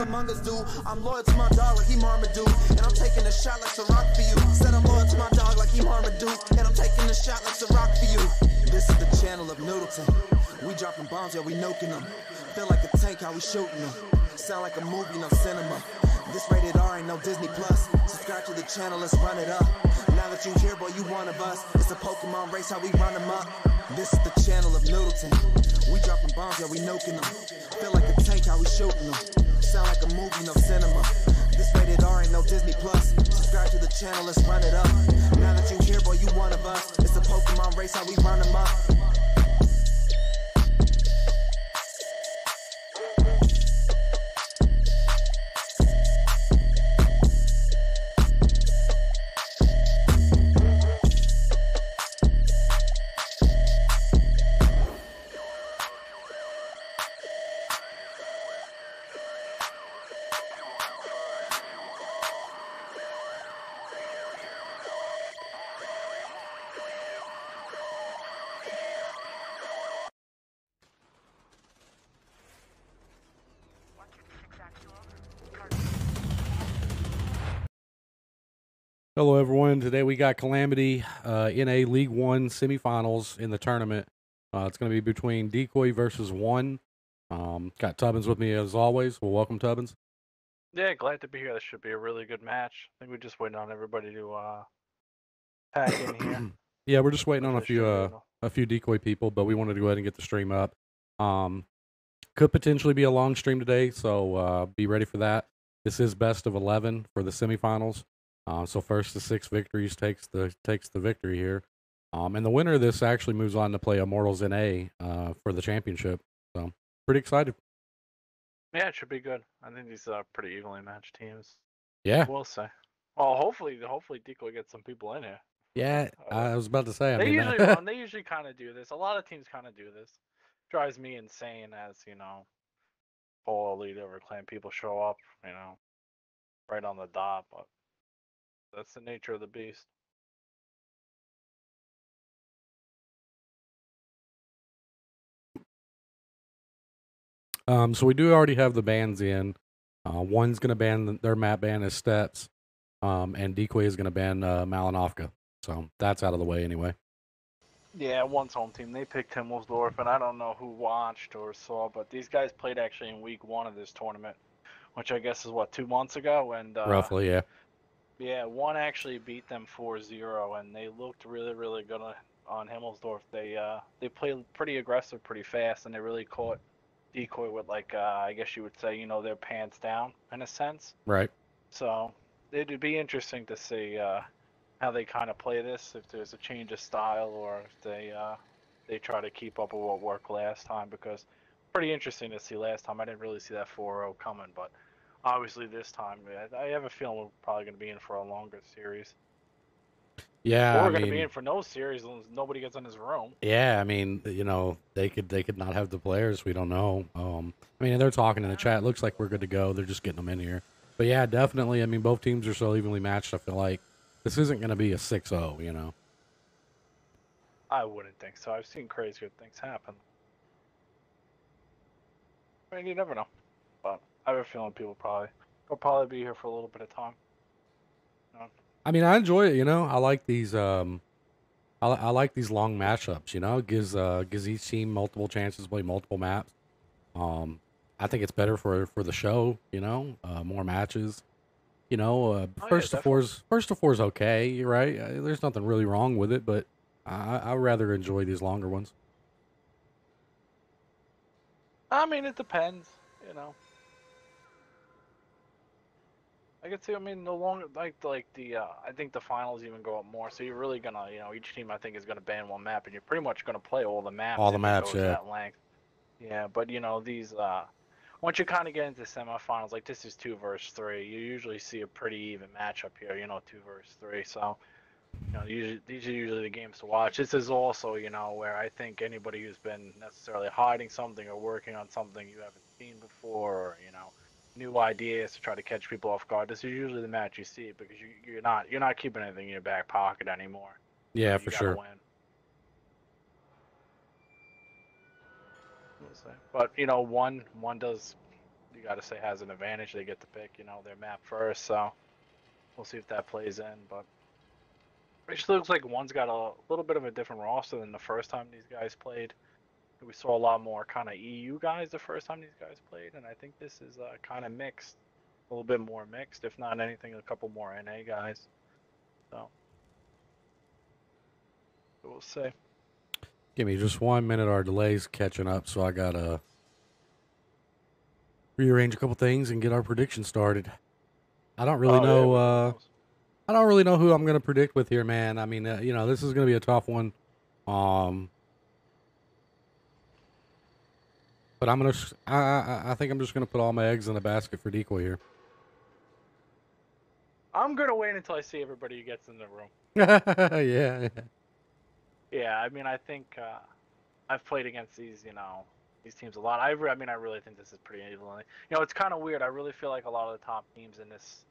Among Us do. I'm loyal to my dog like he Marmaduke. And I'm taking a shot like for you. Said I'm loyal to my dog like he Marmaduke. And I'm taking a shot like for you. This is the channel of Noodleten. We dropping bombs, yeah, we nuking them. Feel like a tank, how we shooting them. Sound like a movie, no cinema. This rated R ain't no Disney Plus. Subscribe to the channel, let's run it up. Now that you here, boy, you one of us. It's a Pokemon race, how we run them up. This is the channel of Noodleten. We dropping bombs, yeah, we nuking them. Feel like a tank, how we shooting them. Sound like a movie, no cinema. This rated R ain't no Disney Plus. Subscribe to the channel, let's run it up. Now that you here, boy, you one of us. It's a Pokemon race, how we run them up. Hello, everyone. Today we got Calamity uh, in a League One semifinals in the tournament. Uh, it's going to be between Decoy versus One. Um, got Tubbins with me as always. Well, welcome, Tubbins. Yeah, glad to be here. This should be a really good match. I think we're just waiting on everybody to uh, pack in here. Yeah, we're just waiting on a few uh, a few Decoy people, but we wanted to go ahead and get the stream up. Um, could potentially be a long stream today, so uh, be ready for that. This is best of eleven for the semifinals. Uh, so first to six victories takes the takes the victory here. Um, and the winner of this actually moves on to play Immortals in A uh, for the championship. So pretty excited. Yeah, it should be good. I think these are pretty evenly matched teams. Yeah, We'll say. Well, hopefully, hopefully Decoy gets some people in here. yeah. I was about to say. I they mean, usually run. They usually kind of do this. A lot of teams kind of do this. Drives me insane as you know, whole elite over clan people show up. You know, right on the dot. But that's the nature of the beast. Um, so we do already have the bans in. Uh, one's going to ban th- their map ban is steps, um, and Decoy is going to ban uh, Malinovka. So that's out of the way anyway. Yeah, one's home team. They picked Himmelsdorf, and I don't know who watched or saw, but these guys played actually in week one of this tournament, which I guess is what two months ago, and uh, Roughly, yeah. Yeah, one actually beat them 4-0, and they looked really, really good on, Himmelsdorf. They uh, they played pretty aggressive, pretty fast, and they really caught Decoy with like uh, I guess you would say, you know, their pants down in a sense. Right. So it'd be interesting to see uh, how they kind of play this, if there's a change of style, or if they uh, they try to keep up with what worked last time. Because pretty interesting to see last time. I didn't really see that 4-0 coming, but obviously this time I- I have a feeling we're probably going to be in for a longer series. Yeah. or we're going to be in for no series unless nobody gets in his room. yeah. I mean, you know, they could they could not have the players. We don't know. Um, I mean, they're talking in the chat. Looks like we're good to go. They're just getting them in here. But yeah, definitely. I mean, both teams are so evenly matched. I feel like this isn't going to be a 6-0, You know. I wouldn't think so. I've seen crazier things happen. I mean, you never know. But I have a feeling people probably will probably be here for a little bit of time. I mean, I enjoy it. You know, I like these. Um, I, I like these long matchups. You know, it gives uh gives each team multiple chances to play multiple maps. Um, I think it's better for for the show. You know, uh, more matches. You know, uh, Oh, yeah, first to definitely. fours first to fours okay. Right. Uh, there's nothing really wrong with it, but I I rather enjoy these longer ones. I mean, it depends, you know. I can see. I mean, the longer, like, like the, uh, I think the finals even go up more. So you're really gonna, you know, each team I think is gonna ban one map, and you're pretty much gonna play all the maps. All the maps, yeah. That length. Yeah, but you know these, uh, once you kind of get into semifinals, like this is two versus three, you usually see a pretty even matchup here. You know, two versus three. So, you know, usually these are usually the games to watch. This is also, you know, where I think anybody who's been necessarily hiding something or working on something you haven't seen before, or you know, new ideas to try to catch people off guard. This is usually the match you see because you, you're not you're not keeping anything in your back pocket anymore. Yeah, You for sure. win. But you know, one one does. You got to say has an advantage. They get to pick, you know, their map first. So we'll see if that plays in. But it just looks like one's got a little bit of a different roster than the first time these guys played. We saw a lot more kind of EU guys the first time these guys played, and I think this is uh, kind of mixed, a little bit more mixed, if not anything, a couple more NA guys. So we'll see. Give me just one minute. Our delay's catching up, so I gotta rearrange a couple things and get our prediction started. I don't really Oh, know. who Uh. I don't really know who I'm gonna predict with here, man. I mean, uh, you know, this is gonna be a tough one. Um, but I'm gonna. I, I I think I'm just gonna put all my eggs in the basket for decoy here. I'm gonna wait until I see everybody who gets in the room. yeah, yeah. Yeah, I mean, I think uh, I've played against these, you know, these teams a lot. I, re- I mean, I really think this is pretty evenly. You know, it's kind of weird. I really feel like a lot of the top teams in this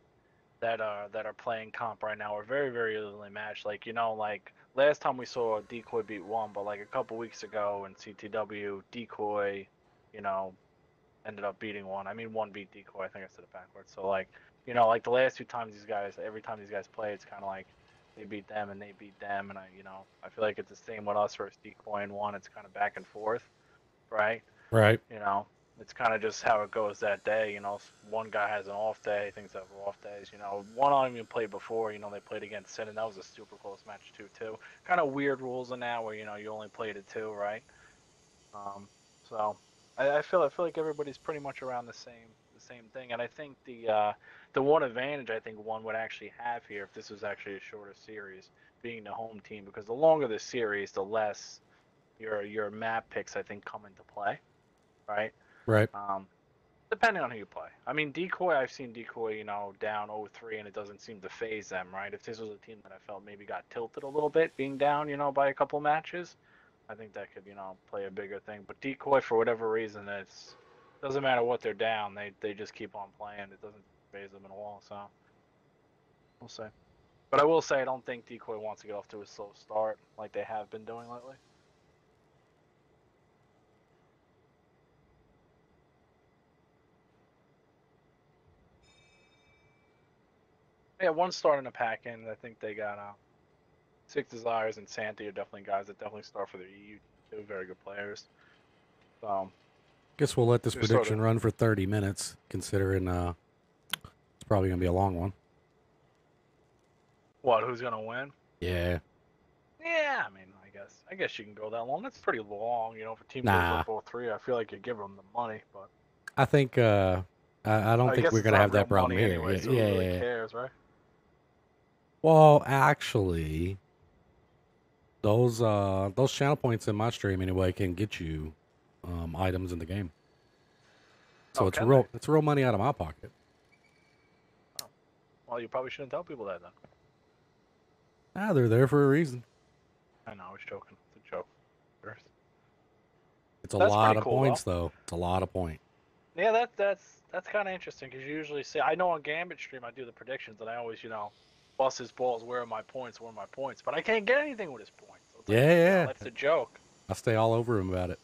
that are that are playing comp right now are very, very evenly matched. Like, you know, like last time we saw Decoy beat one, but like a couple weeks ago in CTW, Decoy, you know, ended up beating one. I mean, one beat Decoy. I think I said it backwards. So like, you know, like the last two times these guys, every time these guys play, it's kind of like they beat them and they beat them and I you know I feel like it's the same with us versus decoy and one it's kind of back and forth right Right. you know it's kind of just how it goes that day you know one guy has an off day things have off days you know one on even played before you know they played against Sin and that was a super close match too too kind of weird rules in that where you know you only played it two right um so I, I feel I feel like everybody's pretty much around the same the same thing and I think the uh the one advantage I think one would actually have here if this was actually a shorter series, being the home team, because the longer the series, the less your your map picks I think come into play, right? Right. Um, depending on who you play. I mean, decoy. I've seen decoy, you know, down 0-3, and it doesn't seem to phase them, right? If this was a team that I felt maybe got tilted a little bit, being down, you know, by a couple matches, I think that could, you know, play a bigger thing. But decoy, for whatever reason, it's doesn't matter what they're down, they they just keep on playing. It doesn't phase them at all. So we'll see. But I will say, I don't think decoy wants to get off to a slow start like they have been doing lately. Yeah, one starting to pack in. I think they got uh, Six Desires and Santi are definitely guys that definitely start for the EU. They're very good players. So Guess we'll let this Just sort prediction of- run for 30 minutes, considering uh, it's probably gonna be a long one. what? Who's gonna win? Yeah. Yeah, I mean, I guess I guess you can go that long. That's pretty long, you know, for team Nah. goes up 3 I feel like you give them the money, but I think. Uh, I, I don't I think we're gonna have that problem here. Anyway, yeah, so yeah, really yeah. cares, right? Well, actually, those uh those channel points in my stream anyway can get you um items in the game. So Oh, it's real it's real money out of my pocket. Well, you probably shouldn't tell people that then. Ah, they're there for a reason. I know, I was joking. It's a joke. It's a That's lot of cool, points though. It's a lot of point. Yeah, that that's that's kind of interesting because you usually see. I know on Gambit stream I do the predictions and I always you know bust his balls. Where are my points? Where are my points? But I can't get anything with his points. Like, Yeah, you know, yeah. that's a joke. I stay all over him about it.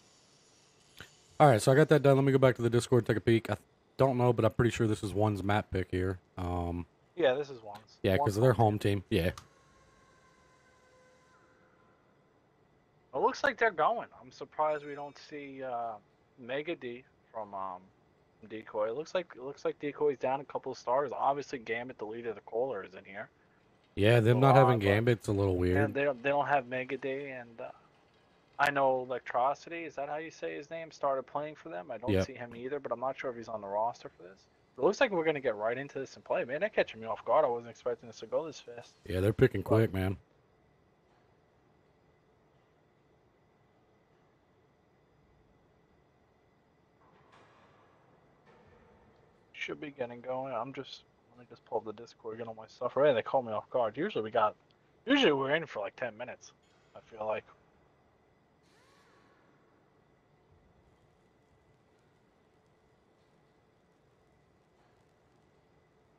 All right, so I got that done. Let me go back to the Discord, take a peek. I don't know, but I'm pretty sure this is one's map pick here. Um, Yeah, this is one's. yeah, because of their home team. Yeah, It looks like they're going. I'm surprised we don't see uh, Mega D from um, Decoy. It looks like it looks like Decoy's down a couple of stars. Obviously, Gambit, the leader of the caller, is in here, yeah. Them not having Gambit's a little weird. and they don't they don't have Mega D, And uh, I know Electrocity. Is that how you say his name? Started playing for them. I don't Yep. see him either, but I'm not sure if he's on the roster for this. It looks like we're gonna get right into this and play. Man, that catching me off guard. I wasn't expecting this to go this fast. Yeah, they're picking quick, man. should be getting going. I'm just let me just pull up the Discord, get all my stuff ready. They call me off guard. Usually we got usually we're in for like ten minutes. I feel like.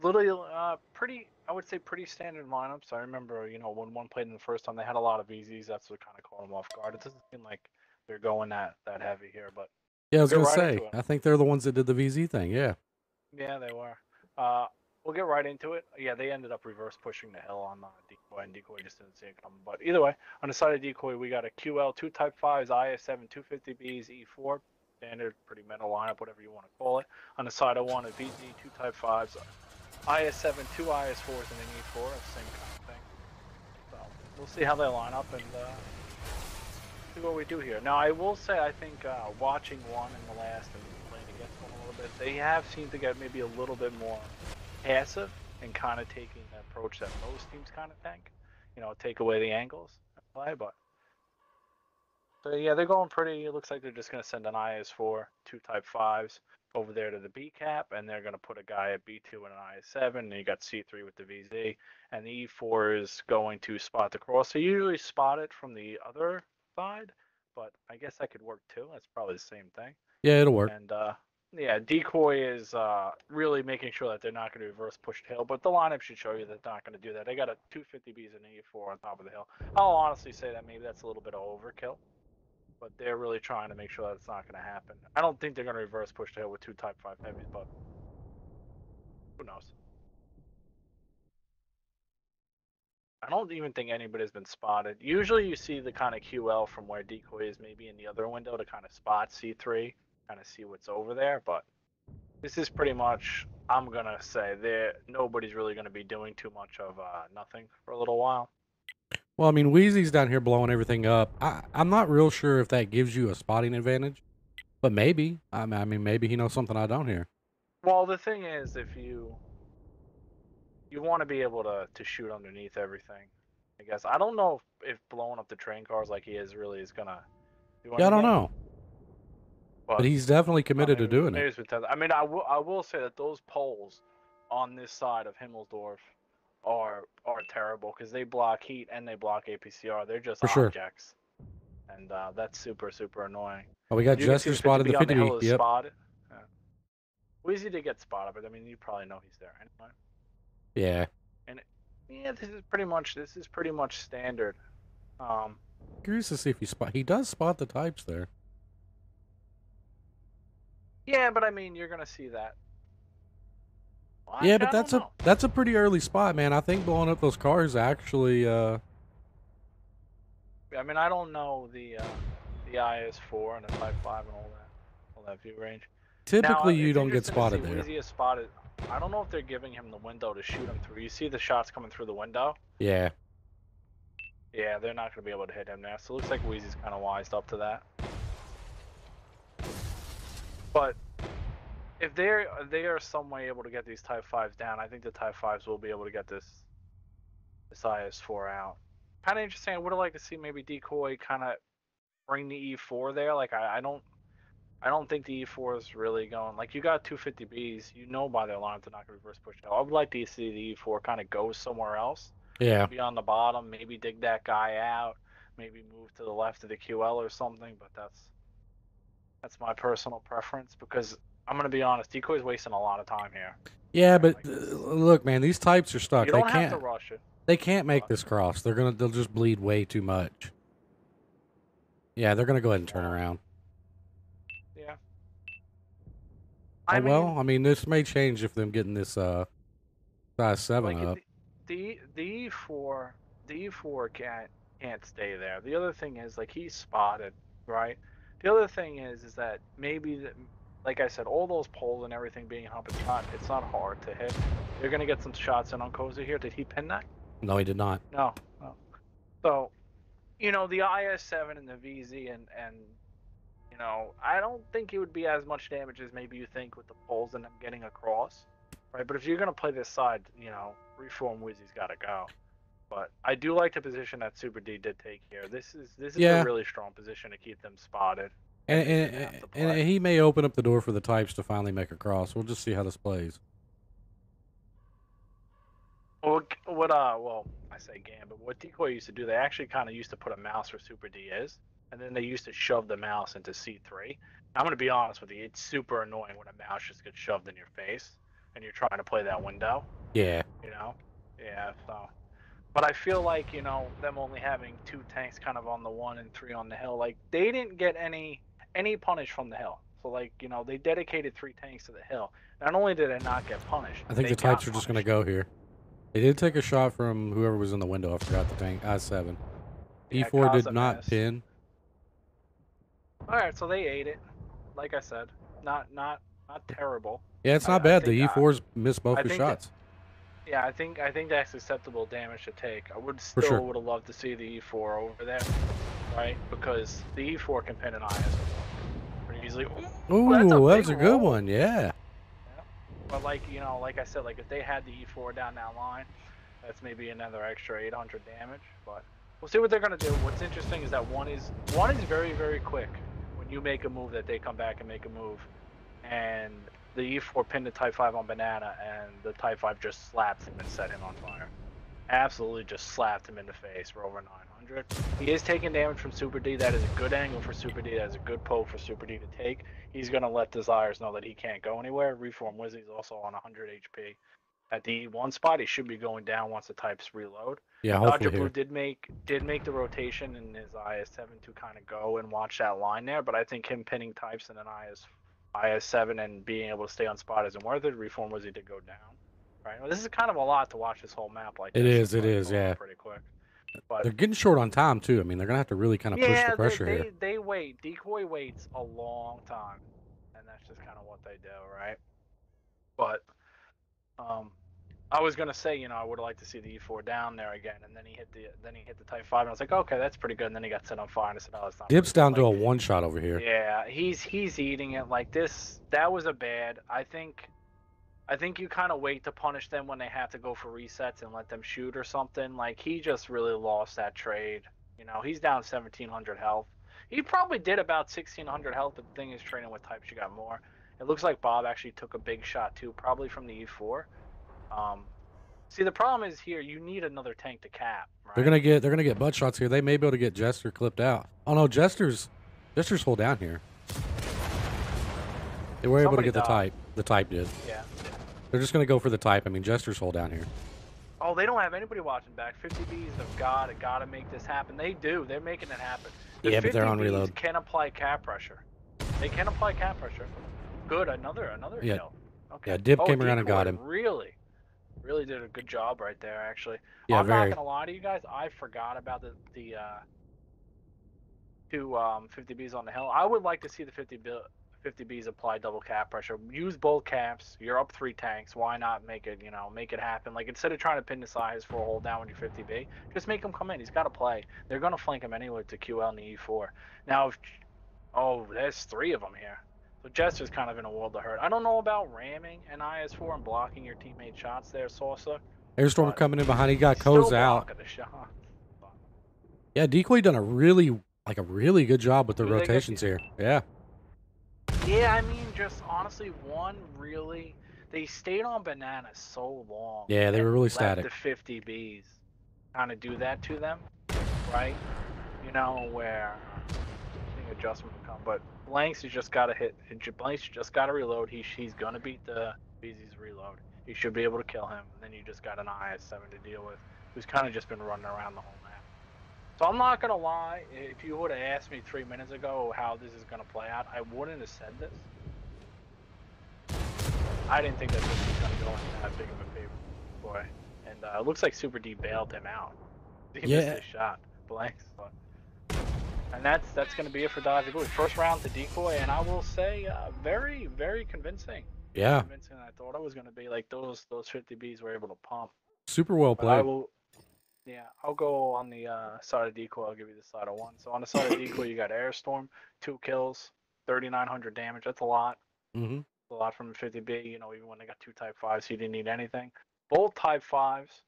Literally, uh, pretty. I would say pretty standard lineups. I remember, you know, when one played in the first time, they had a lot of VZs. That's what kind of caught them off guard. It doesn't seem like they're going that that heavy here, but Yeah, I was Get gonna say. I think they're the ones that did the VZ thing. Yeah. Yeah, they were. Uh, we'll get right into it. Yeah, they ended up reverse pushing the hill on uh, decoy, and decoy just didn't see it coming. But either way, on the side of decoy, we got a QL two Type fives, IS7 250Bs, E4 standard, pretty metal lineup, whatever you want to call it. On the side of one, a VZ two Type fives, IS7 two IS4s, and an E4, same kind of thing. So we'll see how they line up and. Uh, see what we do here. Now, I will say, I think uh, watching one in the last and playing against one a little bit, they have seemed to get maybe a little bit more passive and kind of taking the approach that most teams kind of think. You know, take away the angles and play, but. So yeah, they're going pretty. It looks like they're just going to send an IS4, two Type 5s over there to the B cap, and they're going to put a guy at B2 and an IS7, and you got C3 with the VZ, and the E4 is going to spot the cross. They usually spot it from the other side, but I guess that could work too. That's probably the same thing. Yeah, it'll work. And uh, yeah, decoy is uh, really making sure that they're not going to reverse push the hill, but the lineup should show you that they're not going to do that. They got a 250Bs and an E4 on top of the hill. I'll honestly say that maybe that's a little bit of overkill, but they're really trying to make sure that it's not going to happen. I don't think they're going to reverse push the hill with two Type 5 heavies, but who knows? I don't even think anybody's been spotted. Usually you see the kind of QL from where decoy is maybe in the other window to kind of spot C3, kind of see what's over there, but this is pretty much I'm gonna say there nobody's really gonna be doing too much of uh, nothing for a little while. Well, I mean, Wheezy's down here blowing everything up. I, I'm not real sure if that gives you a spotting advantage, but maybe. I mean, I mean, maybe he knows something I don't here. Well, the thing is, if you you want to be able to to shoot underneath everything, I guess I don't know if, if blowing up the train cars like he is really is gonna. Do Yeah, I don't know, but he's definitely committed to doing it. I mean, I will I will say that those poles on this side of Himmelsdorf are are terrible because they block heat and they block APCR. They're just For sure. objects, and uh, that's super super annoying. Oh, we got You Jester spotted the 50B on 50 hill Yep. spotted. Yeah. Wheezy did get spotted, but I mean, you probably know he's there anyway. Yeah. And yeah, this is pretty much this is pretty much standard. Um, Curious to see if he spot. He does spot the types there. Yeah, but I mean, you're gonna see that. Well, yeah, but I that's don't a know. that's a pretty early spot, man. I think blowing up those cars actually. uh I mean, I don't know the uh, the IS4 and the Type 5 and all that, all that view range. Typically, Now, you don't get spotted there. Wheezy is. I don't know if they're giving him the window to shoot him through. You see the shots coming through the window. Yeah. Yeah, they're not going to be able to hit him now. So it looks like Wheezy's kind of wised up to that. But if they're they are some way able to get these Type Fives down, I think the Type Fives will be able to get this this IS4 out. Kind of interesting. I would have liked to see maybe Decoy kind of bring the E4 there. Like I, I don't. I don't think the E4 is really going. Like you got 250Bs, you know by their line they're not going to reverse push out. I would like to see the E4 kind of go somewhere else Yeah. be on the bottom, maybe dig that guy out, maybe move to the left of the QL or something, but that's that's my personal preference because I'm gonna be honest, decoy's wasting a lot of time here. Yeah, but like uh, look, man, these types are stuck. you They don't have can't. to rush it. They can't make this cross. They're gonna. They'll just bleed way too much. Yeah, they're gonna go ahead and turn around. Yeah. Oh I well, mean, I mean, this may change if them getting this uh IS7 like up. the the E4 the E4 can't can't stay there. The other thing is like he's spotted, right? The other thing is is that maybe like I said, all those poles and everything being up, it's not it's not hard to hit. You're gonna get some shots in on Cozy here. Did he pin that? No, he did not. No, no. So, you know, the IS7 and the VZ and and you know, I don't think it would be as much damage as maybe you think with the poles and them getting across, right? But if you're gonna play this side, you know, reform Wheezy's got to go. But I do like the position that Super D did take here. This is this is Yeah. a really strong position to keep them spotted. And, and, to and, he may open up the door for the types to finally make a cross. We'll just see how this plays. What, what uh, well, I say Gambit. But what Decoy used to do, they actually kind of used to put a mouse where Super D is, and then they used to shove the mouse into C3. I'm gonna be honest with you, it's super annoying when a mouse just gets shoved in your face, and you're trying to play that window. Yeah. You know? Yeah. So, but I feel like you know them only having two tanks kind of on the one and three on the hill, like they didn't get any any punish from the hill. So like you know they dedicated three tanks to the hill. Not only did it not get punished, I think they the types are just going to go here. They did take a shot from whoever was in the window. I forgot the tank. I seven. E4 did not missed. pin. All right, so they ate it. Like I said, not not not terrible. Yeah, it's not I bad. The uh, E4s missed both I his think that- shots. Yeah, I think I think that's acceptable damage to take. I would still sure. would have loved to see the E4 over there, right? Because the E4 can pin an IS pretty easily. Ooh, that's a that was a good roll. one. Yeah. But like you know, like I said, like if they had the E4 down that line, that's maybe another extra 800 damage. But we'll see what they're gonna do. What's interesting is that one is one is very very quick. When you make a move, that they come back and make a move, and the E4 pinned the Type 5 on Banana, and the Type 5 just slapped him and set him on fire. Absolutely just slapped him in the face for over 900. He is taking damage from Super D. That is a good angle for Super D. That is a good poke for Super D to take. He's going to let Desires know that he can't go anywhere. Reform Wheezy's also on 100 HP. At the one spot, he should be going down once the types reload. Yeah, Dodger Blue did make did make the rotation in his IS7 to kind of go and watch that line there, but I think him pinning types in an IS IS7 and being able to stay on spot isn't worth it. Reform was he did go down, right? Well, this is kind of a lot to watch this whole map like. It is, it It's yeah. Pretty quick. But They're getting short on time too. I mean, they're gonna have to really kind of push the pressure they, here. they they wait. Decoy waits a long time, and that's just kind of what they do, right? But um, I was gonna say, you know, I would like to see the E4 down there again, and then he hit the then he hit the Type Five, and I was like, okay, that's pretty good. And then he got set on fire, and I said, oh, it's not. Dip's down to a one shot over here. yeah, he's he's eating it like this. That was a bad. I think, I think you kind of wait to punish them when they have to go for resets and let them shoot or something. Like he just really lost that trade. You know, he's down 1700 health. He probably did about 1600 health, but the thing is, training with types, you got more. It looks like Bob actually took a big shot too, probably from the E4. Um, see, the problem is here, you need another tank to cap. Right? They're gonna get they're gonna get butt shots here. They may be able to get Jester clipped out. Oh no, Jester's Jester's hold down here. They were able to Somebody get the type. The type did. Yeah. They're just gonna go for the type. I mean, Jester's hold down here. Oh, they don't have anybody watching back. 50 Bs have got to, got to make this happen. They do. They're making it happen. The Yeah, but they're on Bs reload. can apply cap pressure. They can apply cap pressure. Good. Another another Yeah. kill. Okay. Yeah, Dip oh, came around and got him. Really, really did a good job right there. Actually. Yeah, I'm very. not gonna lie to you guys. I forgot about the the uh, two um, 50 Bs on the hill. I would like to see the 50 bi- 50 Bs apply double cap pressure. Use both caps. You're up three tanks. Why not make it? You know, make it happen. Like instead of trying to pin the IS4 a hold down with your 50 B, just make him come in. He's got to play. They're gonna flank him anyway to QL and the E4. Now, if, oh, there's three of them here. So Jester's kind of in a world of hurt. I don't know about ramming an IS4 and blocking your teammate shots there, Saucer. Airstorm coming in behind. He got Coz out. blocking the shot. Yeah, Decoy done a really like a really good job with the rotations here. Yeah. Yeah, I mean, just honestly, one really. They stayed on bananas so long. Yeah, they were really static. The 50 Bs kind of do that to them, right? You know, where I think adjustment will come, but Blanks, you just got to hit. Blanks, just got to reload. He, he's going to beat the VZ's reload. You should be able to kill him. And then you just got an IS-7 to deal with, who's kind of just been running around the whole map. So I'm not gonna lie. If you would have asked me three minutes ago how this is gonna play out, I wouldn't have said this. I didn't think that this was gonna go into that big of a favor, boy. And uh, it looks like Super D bailed him out. He Yeah. missed his shot, blanks. But... And that's that's gonna be it for Dodger Blue. First round to decoy, and I will say, uh, very very convincing. Yeah. Convincing. I thought it was gonna be. Like those those 50 Bs were able to pump. Super well But I played. will. Yeah, I'll go on the uh, side of decoy. I'll give you the side of one. So on the side of decoy, you got airstorm, two kills, 3,900 damage. That's a lot. Mm-hmm. A lot from a 50B. You know, even when they got two Type Fives, he didn't need anything. Both Type Fives,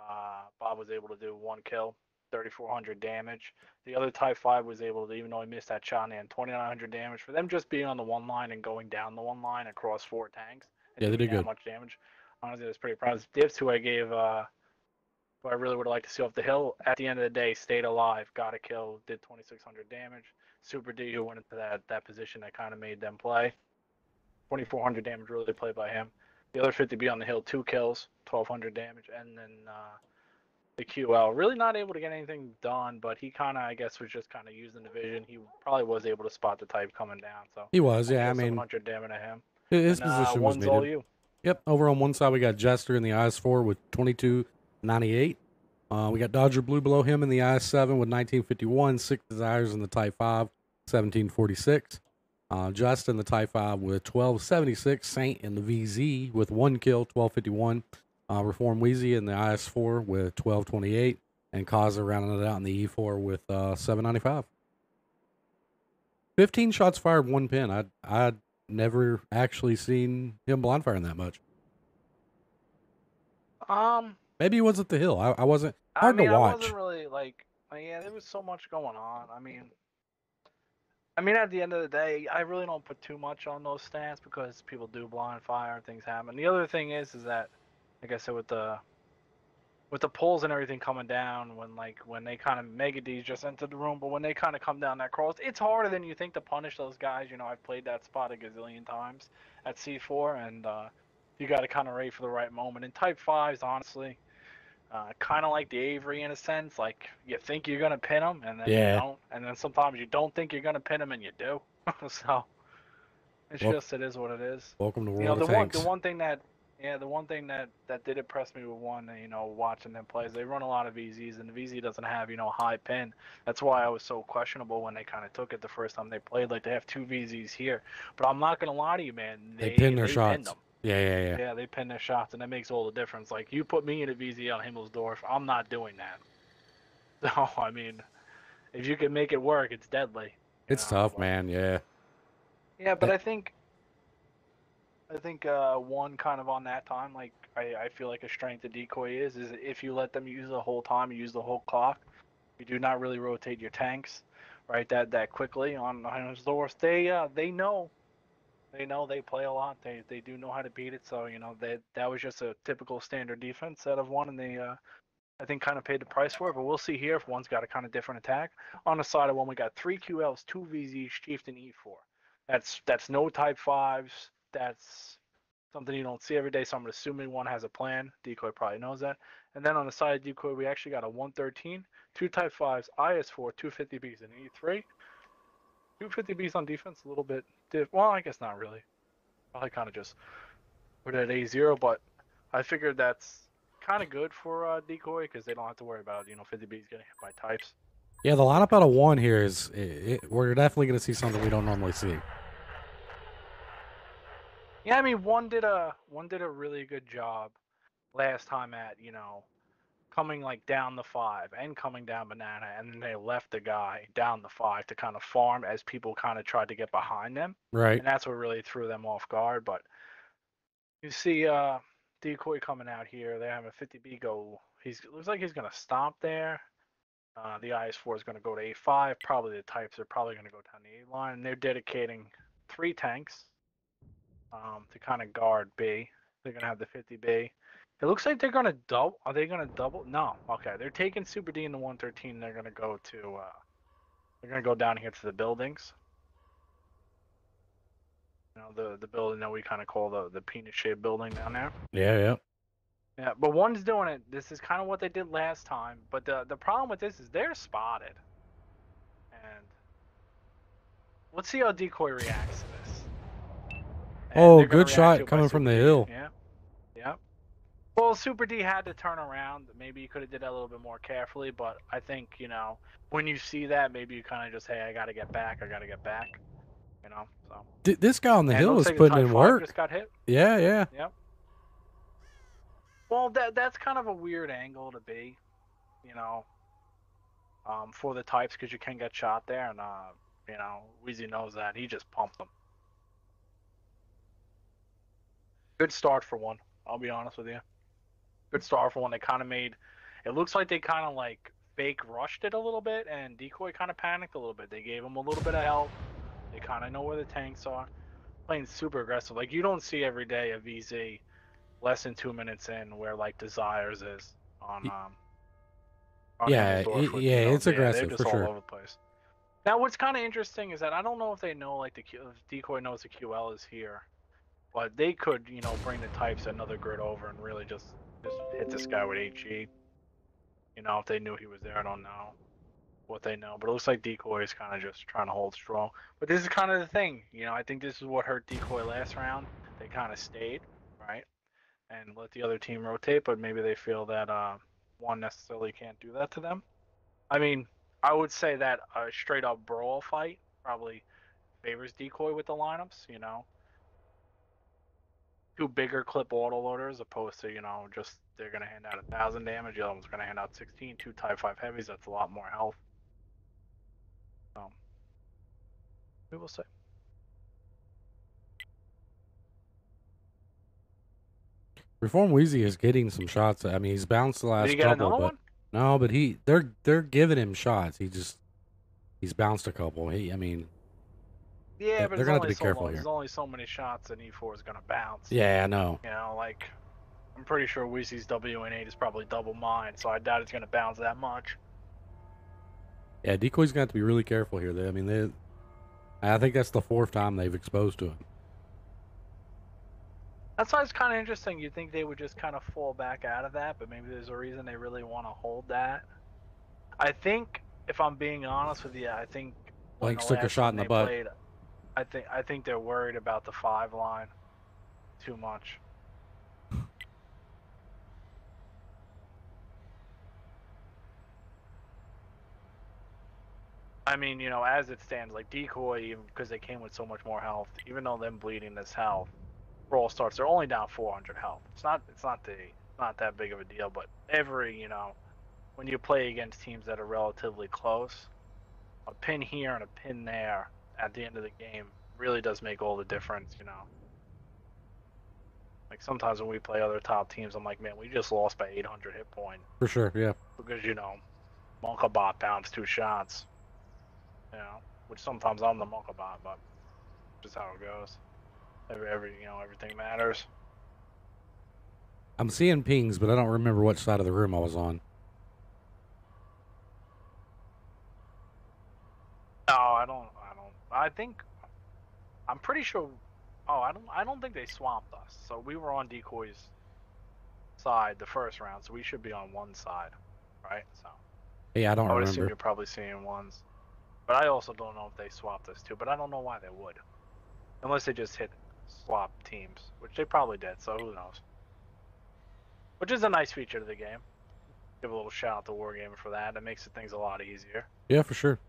uh, Bob was able to do one kill, 3,400 damage. The other Type Five was able to, even though he missed that shot, and 2,900 damage. For them just being on the one line and going down the one line across four tanks. Yeah, they did good. Much damage. Honestly, that's pretty proud. Dips, who I gave. Uh, who I really would like to see off the hill. At the end of the day, stayed alive, got a kill, did 2,600 damage. Super D, who went into that, that position that kind of made them play. 2,400 damage really played by him. The other 50B on the hill, two kills, 1,200 damage. And then uh, the QL. Really not able to get anything done, but he kind of, I guess, was just kind of using the vision. He probably was able to spot the type coming down. So He was, yeah. I guess mean, 100 damage to him. his And, uh, position was one's all you. Yep. Over on one side, we got Jester in the IS4 with 2298. Uh, we got Dodger Blue below him in the IS7 with 1951. Six Desires in the Type 5, 1746. Uh, Just in the Type 5 with 1276. Saint in the VZ with one kill, 1251. Uh, Reform Wheezy in the IS4 with 1228. And Kaza rounding it out in the E4 with uh, 795. 15 shots fired, one pin. I I never actually seen him blind firing that much. Um, Maybe it wasn't the hill. I, I wasn't I hard mean, to I watch. wasn't really like, yeah, there was so much going on. I mean, I mean, at the end of the day, I really don't put too much on those stats because people do blind fire and things happen. The other thing is, is that, like I said, with the with the pulls and everything coming down, when like when they kind of Mega D's just entered the room, but when they kind of come down that cross, it's harder than you think to punish those guys. You know, I've played that spot a gazillion times at C4, and uh, you got to kind of wait for the right moment. In Type Fives, honestly, uh, kind of like the Avery in a sense. Like you think you're gonna pin them, and then Yeah. you don't, and then sometimes you don't think you're gonna pin them, and you do. so it's Well- just it is what it is. Welcome to World You know, of the one Tanks. the one thing that yeah, the one thing that that did impress me with one, you know, watching them play is they run a lot of VZs, and the VZ doesn't have you know high pin. That's why I was so questionable when they kind of took it the first time they played. Like they have two VZs here, but I'm not gonna lie to you, man. They They, pin their they shots. pinned them. yeah, yeah, yeah. Yeah, they pin their shots, and that makes all the difference. Like you put me in a VZ on Himmelsdorf, I'm not doing that. So I mean, if you can make it work, it's deadly. It's know, tough, man. Yeah. Yeah, but I think, I think uh, one kind of on that time, like I, I feel like a strength of decoy is, is if you let them use the whole time, use the whole clock, you do not really rotate your tanks, right? That that quickly on doors. They uh they know, they know they play a lot. They they do know how to beat it. So you know that that was just a typical standard defense out of one, and they uh. I think kind of paid the price for it, but we'll see here if one's got a kind of different attack. On the side of one, we got three QLs, two VZs, Chieftain E4. That's that's no type fives. That's something you don't see every day. So I'm assuming one has a plan. Decoy probably knows that. And then on the side of decoy, we actually got a 113, two type fives, IS4, 250Bs, and E3. 250Bs on defense, a little bit diff. Well, I guess not really. Probably kind of just put it at A0, but I figured that's kind of good for uh, decoy because they don't have to worry about you know 50Bs getting hit by types. Yeah, the lineup out of one here is it, it, we're definitely going to see something we don't normally see. Yeah, I mean, one did a one did a really good job last time at you know coming like down the five and coming down banana, and then they left the guy down the five to kind of farm as people kind of tried to get behind them, Right. and that's what really threw them off guard. But you see, uh, decoy coming out here. They have a 50B go. He's looks like he's gonna stop there. Uh, the IS4 is gonna go to A5. Probably the types are probably gonna go down the A line. And they're dedicating three tanks um, to kind of guard B. They're gonna have the 50B. It looks like they're gonna double. Are they gonna double? No. Okay, they're taking Super D in the 113. They're gonna go to. Uh, they're gonna go down here to the buildings. You know the the building that we kind of call the the penis shaped building down there. Yeah, yeah. Yeah, but one's doing it. This is kind of what they did last time. But the the problem with this is they're spotted, and let's see how decoy reacts to this. And Oh, good shot to it by coming from the D. hill. Yeah, yeah. Well, Super D had to turn around. Maybe you could have did that a little bit more carefully. But I think you know when you see that, maybe you kind of just hey, I got to get back. I got to get back. You know. So. Th- this guy on the And hill is like putting in work. Just got hit. Yeah, yeah. Yep. Well, that that's kind of a weird angle to be, you know, um, for the types because you can get shot there, and uh, you know, Wheezy knows that. He just pumped them. Good start for one. I'll be honest with you. Good start for one. They kind of made. It looks like they kind of like fake rushed it a little bit, and decoy kind of panicked a little bit. They gave him a little bit of help. They kind of know where the tanks are. Playing super aggressive. Like you don't see every day a VZ less than two minutes in where like desires is on um on Yeah, it- with, yeah, you know, it's they're aggressive, just for all sure. over the place now what's kind of interesting is that i don't know if they know like the Q, if decoy knows the ql is here but they could you know bring the types another grid over and really just just hit this guy with hg You know, if they knew he was there, I don't know what they know. But it looks like Decoy is kind of just trying to hold strong. But this is kind of the thing. You know, I think this is what hurt Decoy last round. They kind of stayed, right? And let the other team rotate, but maybe they feel that uh, one necessarily can't do that to them. I mean, I would say that a straight up brawl fight probably favors Decoy with the lineups, you know. Two bigger clip autoloaders opposed to, you know, just they're gonna hand out a thousand damage, the other one's gonna hand out 16 two type five heavies, that's a lot more health. So we will see. Reform Wheezy is getting some shots. I mean, he's bounced the last Did you get couple, but one? no, but he they're they're giving him shots. He just he's bounced a couple. He, I mean, Yeah, but they're gonna have to be so careful long- here. There's only so many shots that E4 is gonna bounce. yeah, I know. You know, like I'm pretty sure Wheezy's WN8 is probably double mine, so I doubt it's gonna bounce that much. Yeah, Decoy's got to be really careful here. They, I mean, they, I think that's the fourth time they've exposed to it. That's why it's kind of interesting. You'd think they would just kind of fall back out of that, but maybe there's a reason they really want to hold that. I think, if I'm being honest with you, I think Blanks took a shot in the butt. Played, I think I think they're worried about the five line too much. I mean, you know, as it stands, like decoy, even because they came with so much more health, even though them bleeding this health, brawl starts, they're only down 400 health. It's not, it's not the, not that big of a deal. But every, you know, when you play against teams that are relatively close, a pin here and a pin there at the end of the game really does make all the difference. You know, like sometimes when we play other top teams, I'm like, man, we just lost by 800 hit point. For sure, yeah. because you know, Monkabot bounced two shots. You know, which sometimes I'm the Monkabot, but just how it goes. Every, every you know, everything matters. I'm seeing pings, but I don't remember what side of the room I was on. No, I don't. I think. I'm pretty sure. Oh, I don't. I don't think they swamped us. So we were on decoys side the first round, so we should be on one side, right? So Yeah, I don't I would assume you're probably seeing ones. But I also don't know if they swapped us too. But I don't know why they would, unless they just hit swap teams, which they probably did. So who knows? Which is a nice feature to the game. Give a little shout out to Wargaming for that. It makes things a lot easier. Yeah, for sure.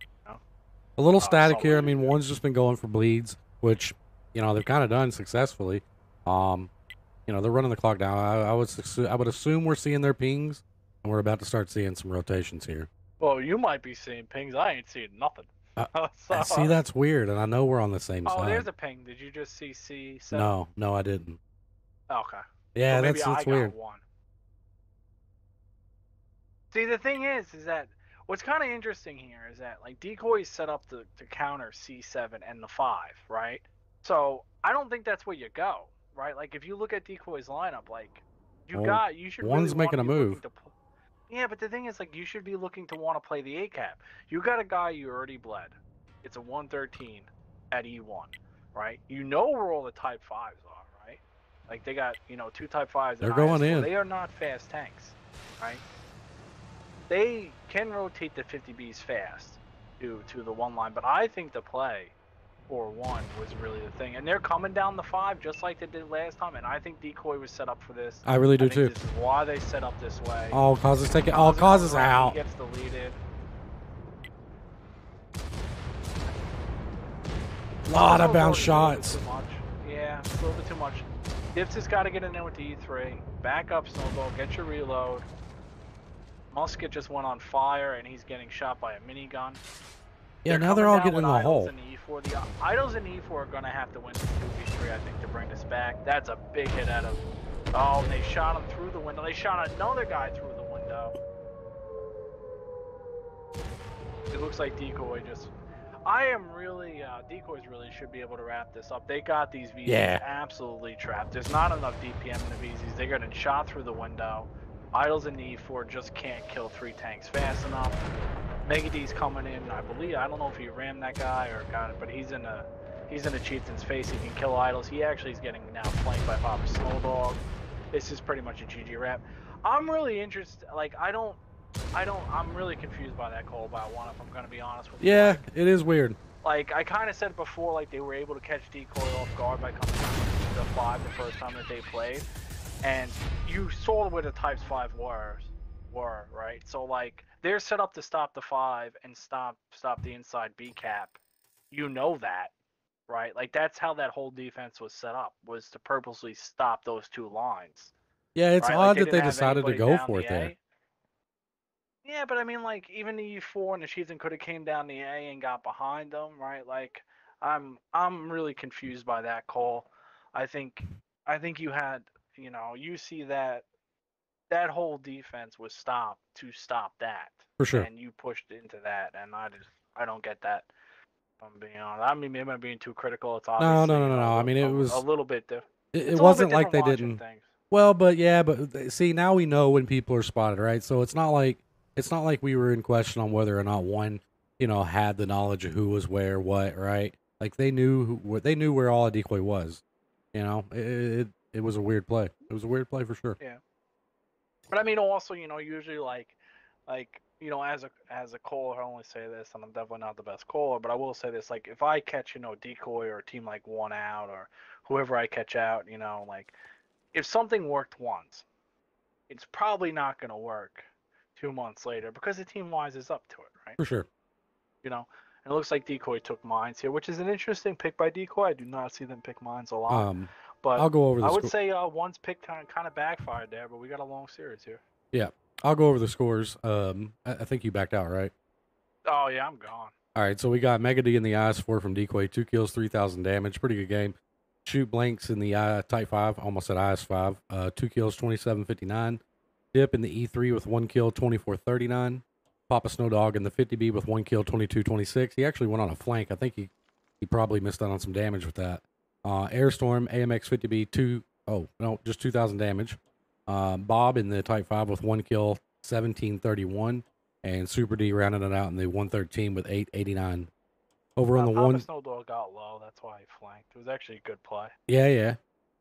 A little Oh, static here. I what do you mean, one's just been going for bleeds, which you know they've kind of done successfully. Um, you know they're running the clock down. I, I would I would assume we're seeing their pings, and we're about to start seeing some rotations here. Well, you might be seeing pings. I ain't seeing nothing. Uh, So- I see, that's weird, and I know we're on the same Oh, side. there's a ping. Did you just see C? No, no, I didn't. Okay. Yeah, Well, that's that's weird. one. See, the thing is, is that what's kind of interesting here is that like decoy is set up to, to counter C7 and the five, right? So I don't think that's where you go, right? Like if you look at decoy's lineup, like you Well, got you should. one's really making a move. to yeah, but the thing is, like you should be looking to want to play the A cap. You got a guy you already bled. It's a 113 at E1, right? You know where all the Type fives are, right? Like they got you know two Type fives. They're going IS4. in. They are not fast tanks, right? They can rotate the 50Bs fast to to the one line, but I think the play for one was really the thing, and they're coming down the five just like they did last time, and I think decoy was set up for this. I really do I too. This is why they set up this way. All causes take it. All Causes causes comes around, out. He gets deleted. Lot of bounce it's a little bit shots. Too much. Yeah, a little bit too much. Dips has got to get in there with the E3. Back up, Snowball. Get your reload. Musket just went on fire, and he's getting shot by a minigun. Yeah, They're now they're all getting in the hole. The E4. The Idols and E4 are going to have to win this 2v3, I think, to bring this back. That's a big hit out of. Oh, and they shot him through the window. They shot another guy through the window. It looks like Decoy just. I am really. Uh, Decoys really should be able to wrap this up. They got these VZs Yeah. absolutely trapped. There's not enough DPM in the VZs. They're getting shot through the window. Idols and the E4 just can't kill three tanks fast enough. Mega D's coming in. I believe. I don't know if he rammed that guy or got it, but he's in a. He's in a chieftain's face. He can kill idols. He actually is getting now flanked by Papa Snowdog. This is pretty much a GG wrap. I'm really interested. Like I don't. I don't. I'm really confused by that call by one. If I'm gonna be honest with you. Yeah, it is weird. like I kind of said before, like they were able to catch decoy off guard by coming down the five the first time that they played, and you saw where the types five were, were right. So like they're set up to stop the five and stop stop the inside B cap. You know that, right? Like that's how that whole defense was set up was to purposely stop those two lines. Yeah, it's right? odd Like, that they decided to go for the it there. Yeah, but I mean, like even the E4 and the Chieftain could have came down the A and got behind them, right? Like I'm I'm really confused by that call. I think I think you had you know you see that that whole defense was stopped to stop that, For sure. and you pushed into that, and I just I don't get that. I'm being honest. I mean, maybe I'm being too critical. It's obviously no, no, no, no. I mean, it was- a little bit different. It, It's it a little wasn't like they didn't. Well, but yeah, but see, now we know when people are spotted, right? So it's not like it's not like we were in question on whether or not one, you know, had the knowledge of who was where, what, right? Like they knew who, they knew where all a decoy was. You know, it, it was a weird play. It was a weird play for sure. Yeah. But I mean, also, you know, usually like, like you know, as a as a caller, I only say this, and I'm definitely not the best caller, but I will say this: like, if I catch, you know, decoy or a team like one out or whoever I catch out, you know, like, if something worked once, it's probably not going to work two months later because the team wises up to it, right? For sure. You know, and it looks like decoy took mines here, which is an interesting pick by decoy. I do not see them pick mines a lot, Um, but I'll go over the I would sco- say uh, one's pick kind of kind of backfired there, but we got a long series here. Yeah, I'll go over the scores. Um, I, I think you backed out, right? Oh yeah, I'm gone. All right, so we got Mega D in the IS4 from Decoy, two kills, 3,000 damage. Pretty good game. Shoot Blanks in the uh, Type 5, almost at IS5, uh, two kills, 2759. Dip in the E3 with one kill, 2439. Papa Snow Dog in the 50B with one kill, 2226. He actually went on a flank. I think he, he probably missed out on some damage with that. Uh, Airstorm, AMX 50B, two, oh, no, just 2,000 damage. Um, Bob in the Type 5 with one kill, 1731 and Super D rounded it out in the 113 with 889. Over on Uh, the Papa one, Snow Dog got low. That's why he flanked. It was actually a good play. yeah, yeah.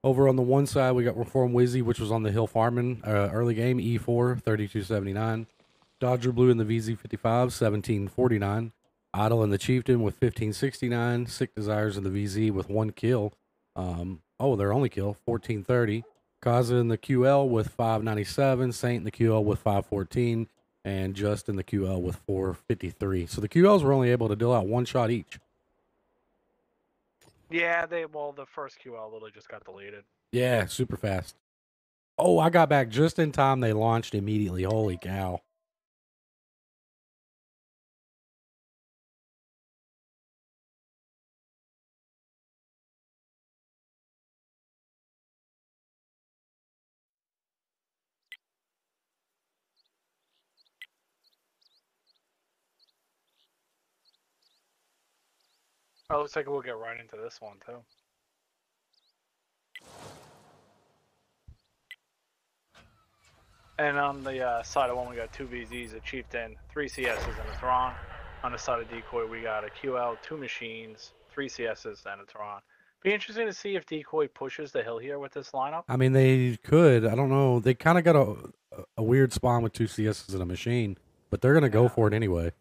Over on the one side, we got Reform Wheezy, which was on the hill farming uh, early game, E4 3279. Dodger Blue in the VZ 55 1749. Idle in the Chieftain with 1569. Sick Desires in the VZ with one kill. Um, oh, their only kill 1430. Kaza in the QL with 597. Saint in the QL with 514. And Just in the QL with 453. So the QLs were only able to deal out one shot each. Yeah, they well the first QL literally just got deleted. Yeah, super fast. Oh, I got back just in time. They launched immediately. Holy cow. Oh, looks like we'll get right into this one too. And on the uh, side of one, we got two VZs, a Chieftain, three CSs, and a Thrawn. On the side of Decoy, we got a QL, two machines, three CSs, and a Thrawn. Be interesting to see if Decoy pushes the hill here with this lineup. I mean, they could. I don't know. They kind of got a a weird spawn with two CSs and a machine, but they're gonna go for it anyway.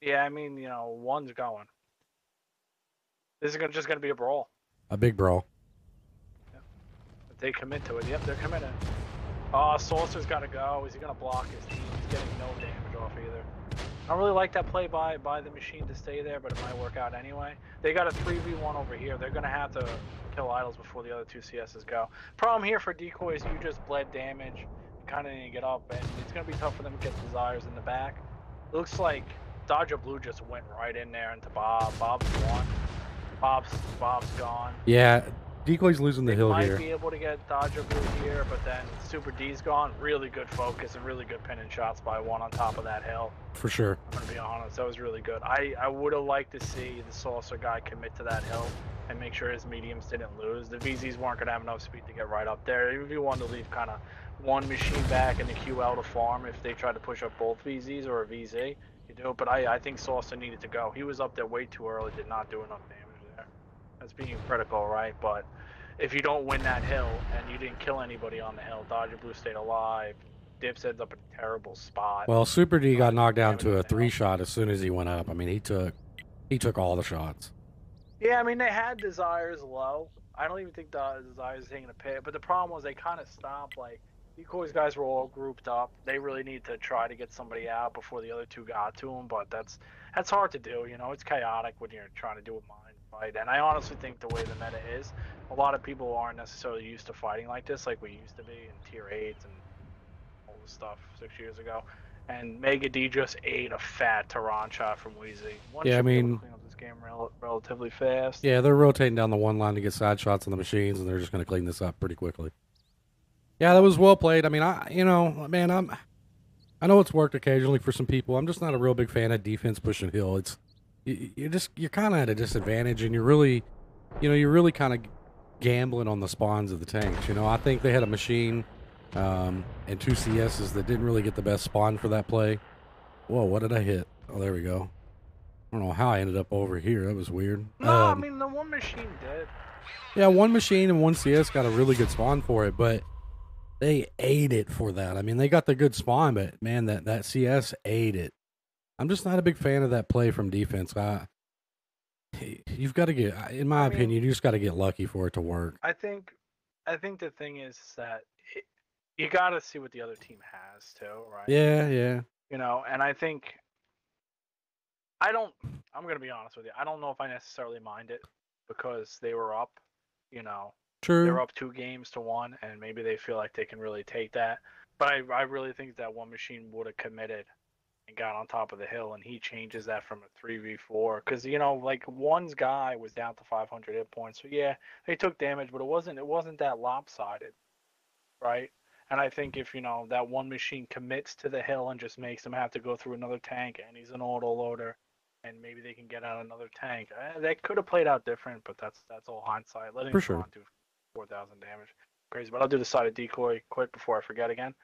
Yeah, I mean, you know, one's going. This is gonna, just going to be a brawl. A big brawl. If they commit to it, yep, they're committed. Oh, uh, Saucer's got to go. Is he going to block his team? He's getting no damage off either. I don't really like that play by, by the machine to stay there, but it might work out anyway. They got a 3v1 over here. They're going to have to kill idols before the other two CSs go. Problem here for decoys, you just bled damage. You Kind of need to get up, and it's going to be tough for them to get desires in the back. Looks like Dodger Blue just went right in there into Bob. Bob's one. Bob's Bob's gone. Yeah, decoy's losing the They hill might here. be able to get Dodger Blue here, but then Super D's gone. Really good focus and really good pinning shots by one on top of that hill. For sure. I'm gonna be honest, that was really good. I, I would have liked to see the Saucer guy commit to that hill and make sure his mediums didn't lose. The VZs weren't gonna have enough speed to get right up there. Even if you wanted to leave kind of one machine back and the QL to farm if they tried to push up both VZs or a VZ, you do. But I, I think Saucer needed to go. He was up there way too early, did not do enough damage That's being critical, right? But if you don't win that hill and you didn't kill anybody on the hill, Dodger Blue stayed alive, Dips ends up in a terrible spot. Well, Super D got uh, knocked down to a three shot as soon as he went up. I mean, he took he took all the shots. Yeah, I mean they had desires low. I don't even think the desires taking a pit, but the problem was they kind of stopped. Like decoys guys were all grouped up. They really need to try to get somebody out before the other two got to them, but that's that's hard to do. You know, it's chaotic when you're trying to do a mind fight. And I honestly think the way the meta is, a lot of people aren't necessarily used to fighting like this, like we used to be in tier eights and all this stuff six years ago. And Mega D just ate a fat Tehran shot from Wheezy. One Yeah, I mean- clean up this game rel- relatively fast. Yeah, they're rotating down the one line to get side shots on the machines, and they're just going to clean this up pretty quickly. Yeah, that was well played. I mean, I you know, man, I'm I know it's worked occasionally for some people. I'm just not a real big fan of defense pushing hill. It's you're just you're kind of at a disadvantage, and you're really, you know, you're really kind of gambling on the spawns of the tanks. You know, I think they had a machine um, and two CSs that didn't really get the best spawn for that play. Whoa, what did I hit? Oh, there we go. I don't know how I ended up over here. That was weird. No, I Um, mean the one machine did. yeah, one machine and one CS got a really good spawn for it, but they ate it for that. I mean, they got the good spawn, but man, that that CS ate it. I'm just not a big fan of that play from defense. I, you've got to get, in my I mean- opinion, you just got to get lucky for it to work. I think, I think the thing is that it, you got to see what the other team has too, right? Yeah, yeah, You know, and I think I don't. I'm gonna be honest with you. I don't know if I necessarily mind it because they were up. You know, True. they were true. up two games to one, and maybe they feel like they can really take that. But I, I really think that one machine would have committed got on top of the hill, and he changes that from a three v four because you know, like one's guy was down to 500 hit points. So yeah, they took damage, but it wasn't it wasn't that lopsided, right? And I think if you know that one machine commits to the hill and just makes them have to go through another tank, and he's an auto loader, and maybe they can get out another tank, eh, that could have played out different. But that's that's all hindsight. Letting For sure. Do 4,000 damage, crazy. But I'll do the side of decoy quick before I forget again.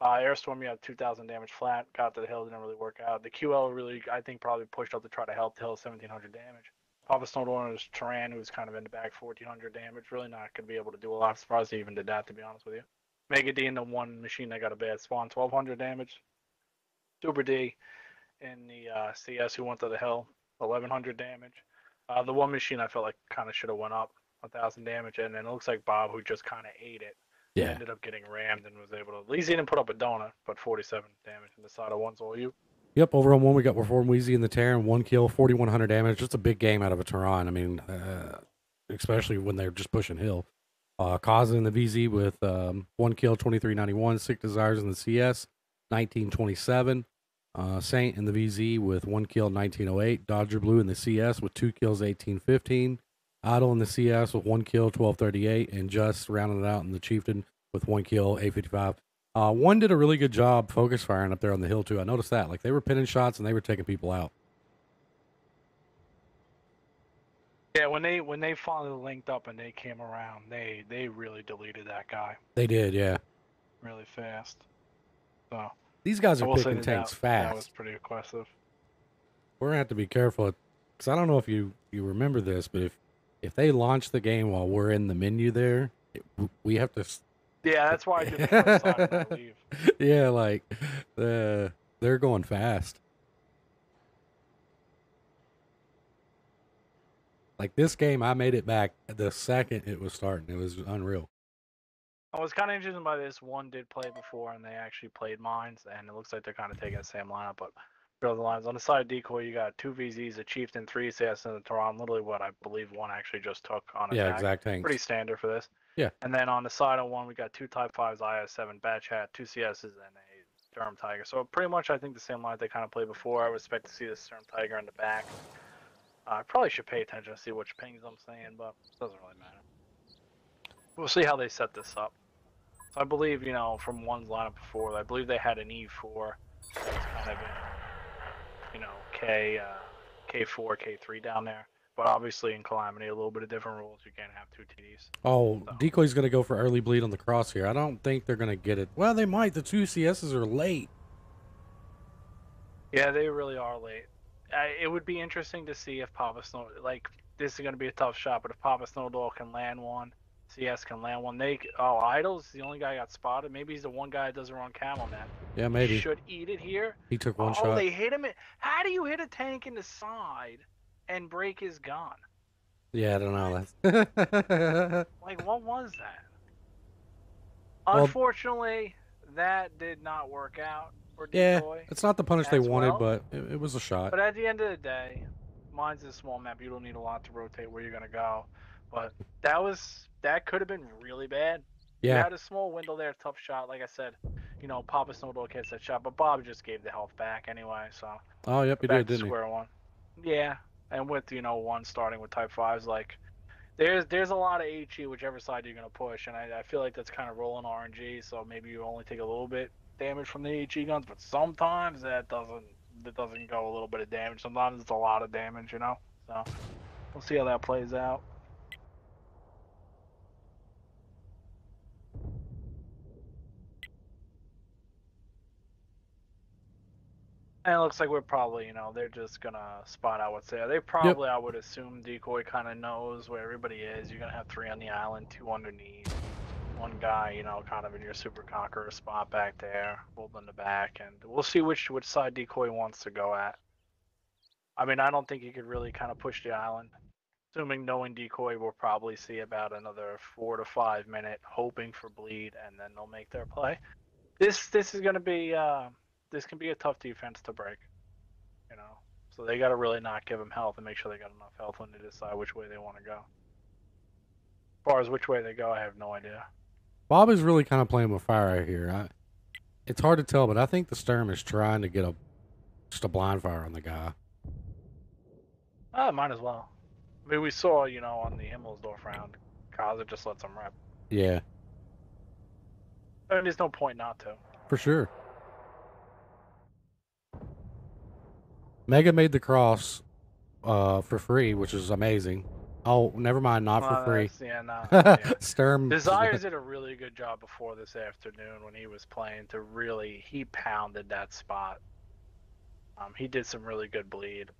Uh, Airstorm, you have 2,000 damage flat. Got to the hill, didn't really work out. The QL really, I think, probably pushed up to try to help the hill, 1,700 damage. Papa Snowdog is Turan, who's kind of in the back, 1,400 damage. Really not going to be able to do a lot. Surprised he even did that, to be honest with you. Mega D in the one machine that got a bad spawn, 1,200 damage. Super D in the uh, CS who went to the hill, 1,100 damage. Uh, the one machine I felt like kind of should have went up, 1,000 damage, and then it looks like Bob, who just kind of ate it, Yeah, ended up getting rammed and was able to. At least he didn't put up a donut, but 47 damage in the side of one's all you. Yep, over on one we got Reform Wheezy in the Terran, one kill, 4100 damage. Just a big game out of a Tehran. I mean, uh, especially when they're just pushing hill. Uh, Kaza in the VZ with um, one kill, 2391. Sick Desires in the CS, 1927. Uh, Saint in the VZ with one kill, 1908. Dodger Blue in the CS with two kills, 1815. Idle in the CS with one kill, 1238. And Just rounding it out in the Chieftain with one kill, 855. Uh, one did a really good job focus firing up there on the hill too. I noticed that. Like they were pinning shots and they were taking people out. Yeah, when they when they finally linked up and they came around, they they really deleted that guy They did, yeah. really fast. So These guys are picking tanks that, fast. that was pretty aggressive. We're gonna have to be careful because I don't know if you you remember this, but if if they launch the game while we're in the menu there, it, we have to. Yeah, that's why I did the first side and I leave. Yeah, like uh, they're going fast. Like this game, I made it back the second it was starting. It was unreal. I was kind of interested by this. One did play before, and they actually played mines, and it looks like they're kind of taking the same lineup. But the lines on the side of decoy, you got two VZs, a chieftain, three CS, and a Tehran. Literally, what I believe one actually just took on Yeah, attack. exact tanks. Pretty standard for this. Yeah. And then on the side of one, we got two Type 5s, IS-7 Bat Chat, two CSs, and a Sturm Tiger. So pretty much, I think the same line they kind of played before. I would expect to see the Sturm Tiger in the back. Uh, I probably should pay attention to see which pings I'm saying, but it doesn't really matter. We'll see how they set this up. So I believe, you know, from one's lineup before, I believe they had an E4 that's kind of in, you know, K, uh, K4, K3 down there. But obviously in Calamity, a little bit of different rules. You can't have two TDs. Oh, So- decoy's gonna go for early bleed on the cross here. I don't think they're gonna get it. Well, they might. The two CSs are late. Yeah, they really are late. It would be interesting to see if Papa Snow like this is going to be a tough shot, but if Papa Snowball can land one, CS can land one. They oh Idol's the only guy got spotted. Maybe he's the one guy that doesn't run camo man. Yeah, maybe Should eat it here. he took one oh, shot. Oh, they hit him. In, how do you hit a tank in the side and break his gun? Yeah, I don't know. That's Like what was that? Well- Unfortunately, that did not work out for yeah. It's not the punish they wanted, well. but it, it was a shot. But at the end of the day, mine's a small map. You don't need a lot to rotate where you're gonna go. But that was that could have been really bad. Yeah, had a small window there, tough shot. Like I said, you know, Papa Snowdog hits that shot, but Bob just gave the health back anyway. So oh yep, he did, didn't he? square one. Yeah, and with you know one starting with Type Fives, like there's there's a lot of HE whichever side you're gonna push, and I, I feel like that's kind of rolling RNG. So maybe you only take a little bit damage from the HE guns, but sometimes that doesn't that doesn't go a little bit of damage. Sometimes it's a lot of damage, you know. So we'll see how that plays out. And it looks like we're probably, you know, they're just gonna spot out what's there. They probably, I would assume, decoy kind of knows where everybody is. You're gonna have three on the island, two underneath, one guy, you know, kind of in your super conqueror spot back there, holding the back, and we'll see which which side decoy wants to go at. I mean, I don't think you could really kind of push the island. Assuming knowing decoy, we'll probably see about another four to five minute, hoping for bleed, and then they'll make their play. This this is gonna be. Uh, this can be a tough defense to break. You know, so they got to really not give them health and make sure they got enough health when they decide which way they want to go. As far as which way they go, I have no idea. Bob is really kind of playing with fire right here. I, it's hard to tell, but I think the Sturm is trying to get a just a blind fire on the guy. Ah, might as well. I mean, we saw, you know, on the Himmelsdorf round, Kaza just lets them rep. Yeah, I mean, there's no point not to. for sure. Mega made the cross uh, for free, which is amazing. Oh, never mind, not Well, for free. Yeah, yeah. Sturm. Desires did a really good job before this afternoon when he was playing to really he pounded that spot. Um, he did some really good bleed.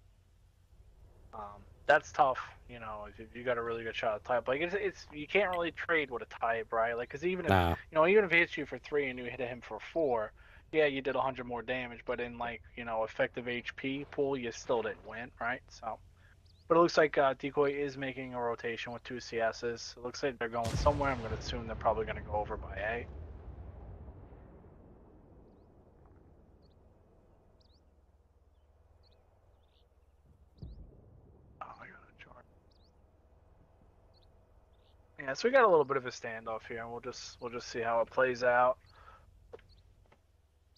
Um, that's tough, you know. If you got a really good shot of type, like it's, it's you can't really trade with a type, right? Like, cause even if Nah, you know, even if he hits you for three and you hit him for four, yeah, you did 100 more damage, but in like you know effective HP pool, you still didn't win, right? So, but it looks like uh, Decoy is making a rotation with two CSs. It looks like they're going somewhere. I'm gonna assume they're probably gonna go over by A. Oh. Yeah, so we got a little bit of a standoff here, and we'll just we'll just see how it plays out.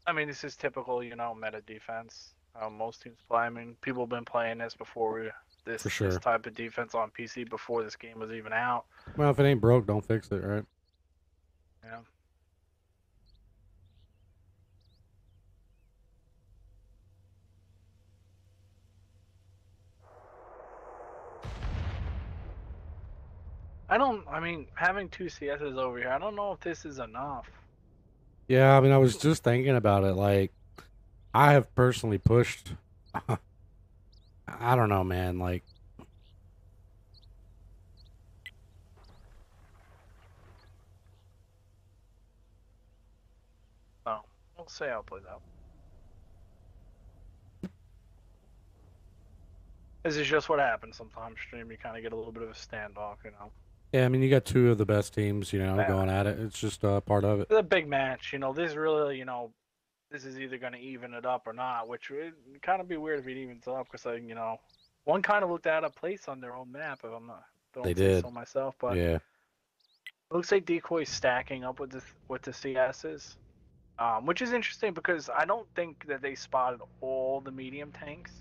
I mean, this is typical, you know, meta defense. Uh, most teams play. I mean, people have been playing this before we this sure. this type of defense on PC before this game was even out. well, if it ain't broke, don't fix it, right? Yeah. I don't. I mean, having two CSs over here, I don't know if this is enough. Yeah, I mean, I was just thinking about it. Like, I have personally pushed. I don't know, man. Like, So we'll how it plays out. This is just what happens sometimes. Stream, you kind of get a little bit of a standoff, you know. Yeah, I mean, you got two of the best teams, you know, Yeah. going at it. It's just uh, part of it. It's a big match, you know. This really, you know, this is either going to even it up or not, which would kind of be weird if it evens up because, like, you know, one kind of looked out of place on their own map. If I'm not, don't They did. so myself, but yeah, looks like decoy's stacking up with the with the CSs, um, which is interesting because I don't think that they spotted all the medium tanks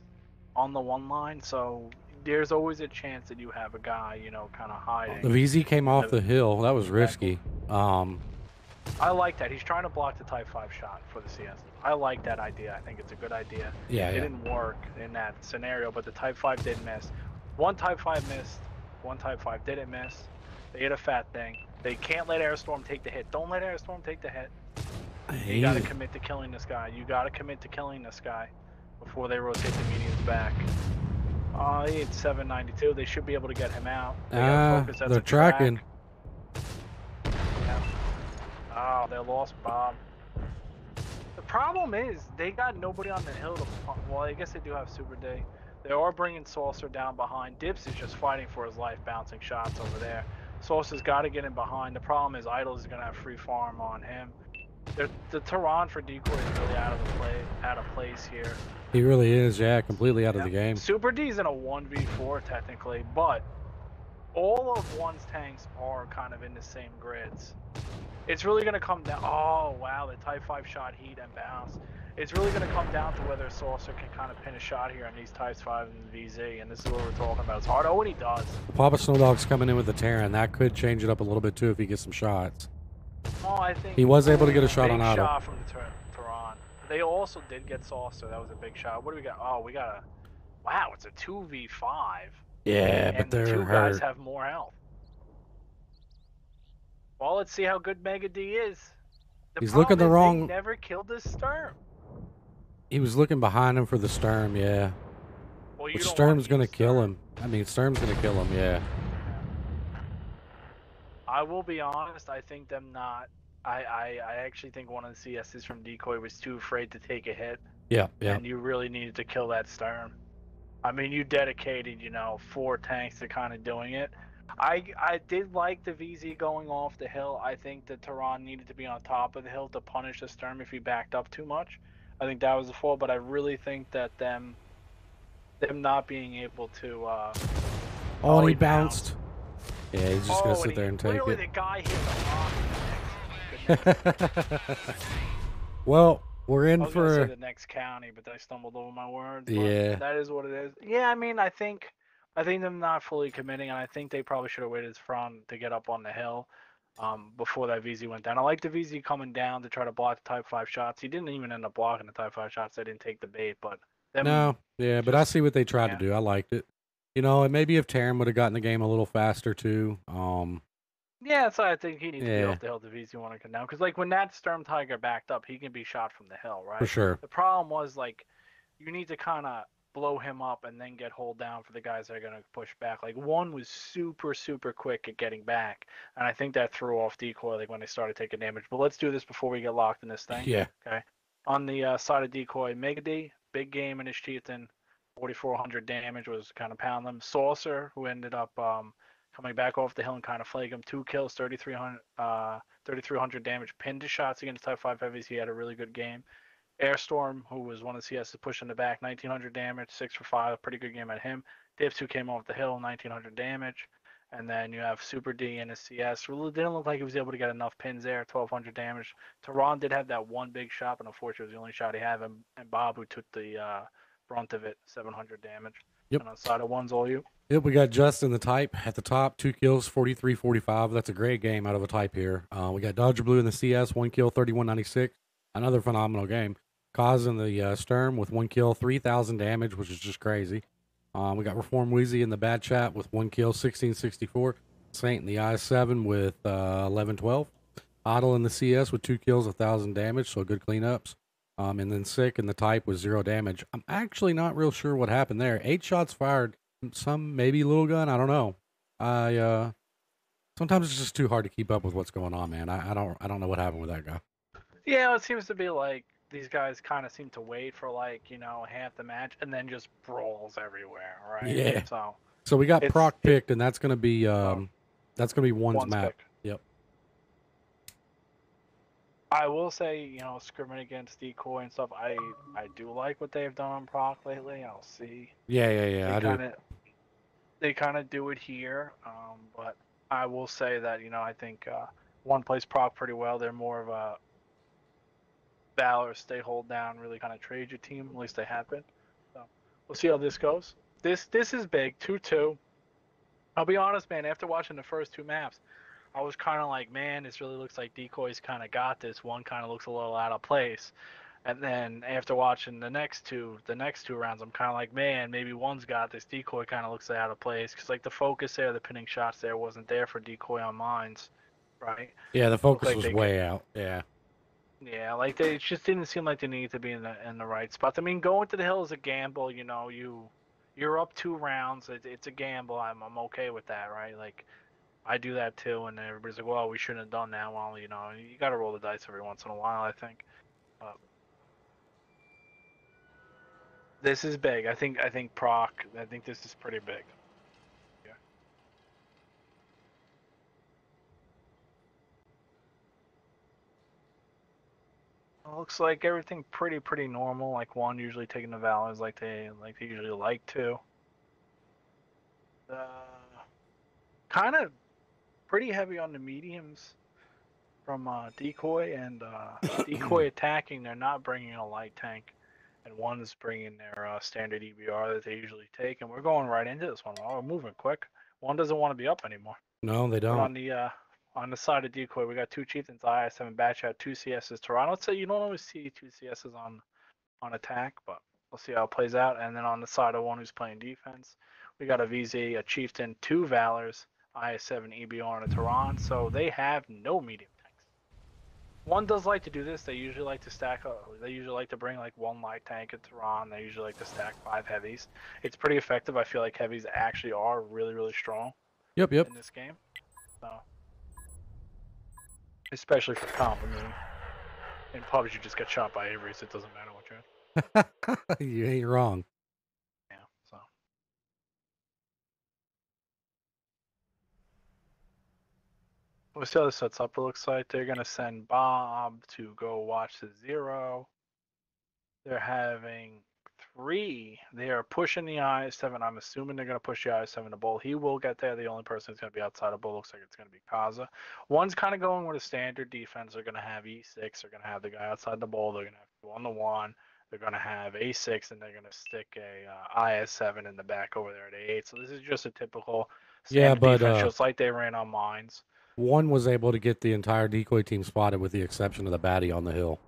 on the one line. So there's always a chance that you have a guy, you know, kind of hiding. the VZ came off the- the hill. That was risky. Um, I like that. He's trying to block the Type 5 shot for the CS. I like that idea. I think it's a good idea. yeah, It yeah. didn't work in that scenario, but the Type 5 did miss. One Type 5 missed, one Type 5 didn't miss. They hit a fat thing. They can't let Airstorm take the hit. Don't let Airstorm take the hit. You gotta commit to killing this guy. You gotta commit to killing this guy before they rotate the mediums back. Uh, he hit 792. They should be able to get him out. They Ah, they're the track. tracking. Oh, they lost Bob. The problem is they got nobody on the hill to. Well, I guess they do have Super D. They are bringing Saucer down behind. Dips is just fighting for his life, bouncing shots over there. Saucer's got to get in behind. The problem is Idol is gonna have free farm on him. The, the Tehran for decoy is really out of the play, out of place here. He really is, yeah, completely out of the game. Super D's in a 1v4 technically, but all of one's tanks are kind of in the same grids. It's really going to come down. Oh, wow, the Type 5 shot heat and bounce. It's really going to come down to whether a Saucer can kind of pin a shot here on these Types 5 and VZ, and this is what we're talking about. It's hard. Oh, and he does. Papa Snowdog's coming in with the Terran. That could change it up a little bit too if he gets some shots. Oh, I think He was able to get a shot on Otto. shot from the. They also did get sauce, so That was a big shot. What do we got? Oh, we got a. Wow, it's a 2v5. Yeah, and but they're two guys hurt. have more health. Well, let's see how good Mega D is. The He's looking the wrong- never killed this Sturm. He was looking behind him for the Sturm, yeah. Well, you But Sturm's gonna to kill him. I mean, Sturm's gonna kill him, yeah. I will be honest. I think them not. I, I, I actually think one of the CSs from Decoy was too afraid to take a hit, Yeah, yeah. and you really needed to kill that Sturm. I mean, you dedicated, you know, four tanks to kind of doing it. I I did like the VZ going off the hill. I think the Tehran needed to be on top of the hill to punish the Sturm if he backed up too much. I think that was the fault, but I really think that them them not being able to uh Oh, oh, he he bounced. Yeah, he's just oh, gonna sit he- there and take it. the guy hit the rock. Goodness. well, we're in was gonna say for the next county, but I stumbled over my words. Yeah. that is what it is. Yeah, I mean, I think, I think them not fully committing, and I think they probably should have waited front to get up on the hill, um, before that VZ went down. I like the VZ coming down to try to block the Type Five shots. He didn't even end up blocking the Type Five shots. They didn't take the bait, but them, no, yeah, but I see what they tried yeah. to do. I liked it. You know, and maybe if Terran would have gotten the game a little faster too. Um, Yeah, so I think he needs to Yeah. be off the hill. VZ want to come down because, like, when that Sturm Tiger backed up, he can be shot from the hill, right? for sure. The problem was like you need to kind of blow him up and then get hold down for the guys that are going to push back. Like one was super super quick at getting back, and I think that threw off decoy like when they started taking damage. But let's do this before we get locked in this thing. Yeah. Okay. On the uh, side of decoy, Mega D, big game in his chieftain, 4,400 damage was kind of pound them. Saucer, who ended up um, coming back off the hill and kind of flag him, two kills, 3,300 uh, 3,300 damage, pinned his shots against Type 5 heavies. He had a really good game. Airstorm, who was one of the CSs pushing the back, 1900 damage, six for five, pretty good game at him. Dips, who came off the hill, 1900 damage. And then you have Super D and his CS. Didn't look like he was able to get enough pins there, 1200 damage. Tehran did have that one big shot, but unfortunately it was the only shot he had. And, and Bob, who took the uh, brunt of it, 700 damage. Yep. And on side of one's all you. Yep, we got Justin the type at the top, two kills, 43 45. That's a great game out of a type here. Uh, we got Dodger Blue in the CS, one kill, 31 96. Another phenomenal game. In the uh, Sturm with one kill, 3,000 damage, which is just crazy. Um, we got Reform Wheezy in the Bat Chat with one kill, 1664. Saint in the I7 with uh, 1112. Otto in the CS with two kills, 1,000 damage, so good cleanups. Um, and then Sick and the type was zero damage. I'm actually not real sure what happened there. Eight shots fired, some maybe little gun. I don't know. I uh, sometimes it's just too hard to keep up with what's going on, man. I, I don't I don't know what happened with that guy. Yeah, it seems to be like these guys kind of seem to wait for like, you know, half the match and then just brawls everywhere, right? Yeah. So So we got Proc picked, and that's gonna be um, that's gonna be one's, one's map. Yep. I will say, you know, scrimming against decoy and stuff, I I do like what they've done on Proc lately. I'll see. Yeah, yeah, yeah. I they do. kind of they kind of do it here, um, but I will say that you know I think uh, one plays Proc pretty well. They're more of a Valor stay hold down, really kind of trade your team. At least they have been. So we'll see how this goes. This this is big, two two. I'll be honest, man. After watching the first two maps, I was kind of like, man, this really looks like decoys kind of got this. One kind of looks a little out of place. And then after watching the next two, the next two rounds, I'm kind of like, man, maybe one's got this. Decoy kind of looks out of place because like the focus there, the pinning shots there wasn't there for decoy on mines, right? Yeah, the focus like was way out. Yeah. Yeah, like they it just didn't seem like they needed to be in the in the right spots. I mean, going to the hill is a gamble. You know, you you're up two rounds. It, it's a gamble. I'm I'm okay with that, right? Like I do that too, and everybody's like, "Well, we shouldn't have done that." Well, you know, you got to roll the dice every once in a while. I think. This is big. I think. I think proc. I think this is pretty big. Yeah. It looks like everything pretty pretty normal. Like one usually taking the valors like they like they usually like to. Uh, kind of pretty heavy on the mediums from uh, decoy and uh, decoy attacking. They're not bringing a light tank, and one's bringing their uh, standard EBR that they usually take. And we're going right into this one. Oh, we're moving quick. One doesn't want to be up anymore. No, they But on don't. On the uh, on the side of decoy, we got two chieftains, IS7 batch out, two CSs. Toronto. Let's say you don't always see two CSs on on attack, but we'll see how it plays out. And then on the side of one who's playing defense, we got a VZ, a chieftain, two valors, IS7 EBR, and a Tehran. So they have no medium tanks. One does like to do this. They usually like to stack. up. They usually like to bring like one light tank at Tehran. They usually like to stack five heavies. It's pretty effective. I feel like heavies actually are really really strong Yep, yep. in this game. So, especially for comp. I mean, in pubs you just get shot by Avery, so it doesn't matter what you're you ain't wrong. Yeah. So. We'll see how this sets up. It looks like they're gonna send Bob to go watch the zero. They're having three. They are pushing the IS-7. I'm assuming they're gonna push the IS-7 to Bull. He will get there. The only person who's gonna be outside of Bull looks like it's gonna be Kaza. One's kind of going with a standard defense. They're gonna have E6. They're gonna have the guy outside the Bull. They're gonna have two on the one. They're gonna have A6, and they're gonna stick a uh, IS-7 in the back over there at A8. So this is just a typical Yeah, standard but, defense, uh, just like they ran on mines. One was able to get the entire decoy team spotted with the exception of the baddie on the hill.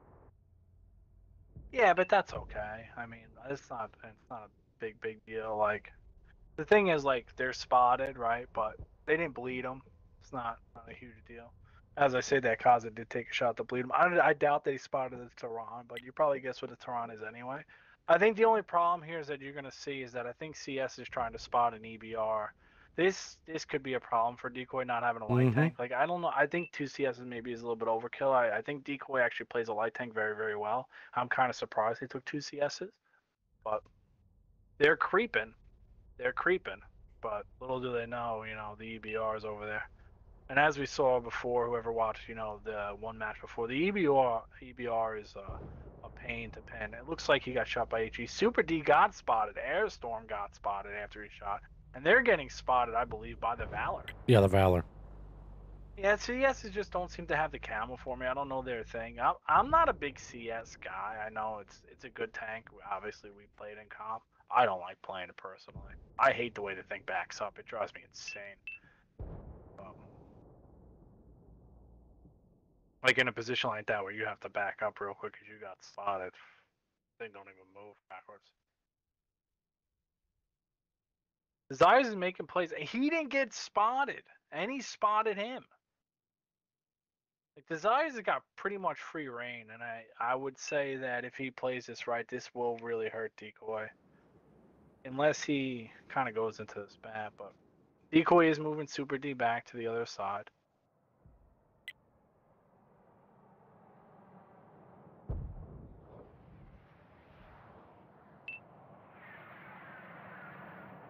Yeah, but that's okay. I mean, it's not it's not a big big deal. Like the thing is, like they're spotted, right? But they didn't bleed them. It's not not a huge deal. As I say, that Kaza did take a shot to bleed him. I, I doubt that he spotted the Tehran, but you probably guess what a Tehran is anyway. I think the only problem here is that you're going to see is that I think CS is trying to spot an EBR. This this could be a problem for Decoy not having a light Mhm. tank. Like I don't know. I think two CSs maybe is a little bit overkill. I, I think Decoy actually plays a light tank very very well. I'm kind of surprised they took two CSs, but they're creeping. They're creeping. But little do they know, you know, the EBR is over there. And as we saw before, whoever watched, you know, the one match before, the EBR EBR is a, a pain to pin. It looks like he got shot by HE. Super D got spotted. Airstorm got spotted after he shot. And they're getting spotted, I believe, by the Valor. Yeah, the Valor. Yeah, CS just don't seem to have the camo for me. I don't know their thing. I'm, I'm not a big CS guy. I know it's it's a good tank. Obviously, we played in comp. I don't like playing it personally. I hate the way the thing backs up. It drives me insane. Um, like in a position like that where you have to back up real quick because you got spotted, thing don't even move backwards. Desires is making plays. He didn't get spotted, and he spotted him. Like Desires has got pretty much free reign, and I I would say that if he plays this right, this will really hurt Decoy. Unless he kind of goes into the spat, but Decoy is moving Super D back to the other side.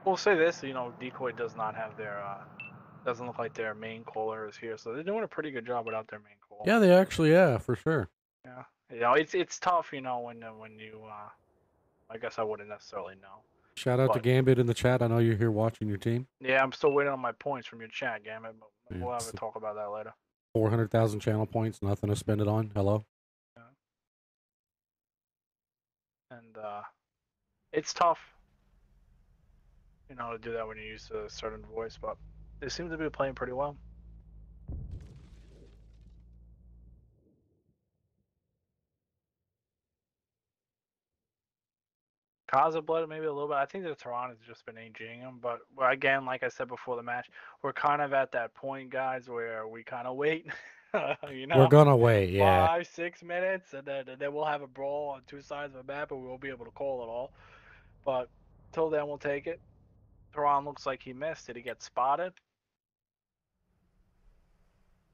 We'll say this, you know, Decoy does not have their, uh, doesn't look like their main caller is here, so they're doing a pretty good job without their main caller. Yeah, they actually, yeah, for sure. Yeah, you know, it's it's tough, you know, when uh, when you, uh, I guess I wouldn't necessarily know. Shout out to Gambit in the chat. I know you're here watching your team. Yeah, I'm still waiting on my points from your chat, Gambit. but Yeah, we'll have a talk about that later. 400,000 channel points, nothing to spend it on. Hello? And uh, it's tough, you know, how to do that when you use a certain voice, but they seem to be playing pretty well. Cause of blood maybe a little bit. I think the Tehran has just been aging him, but again, like I said before the match, we're kind of at that point, guys, where we kind of wait. you know, We're gonna wait, yeah. five, six minutes, and then, and then we'll have a brawl on two sides of the map, and we won't be able to call it all. But till then, we'll take it. Tehran looks like he missed. Did he get spotted?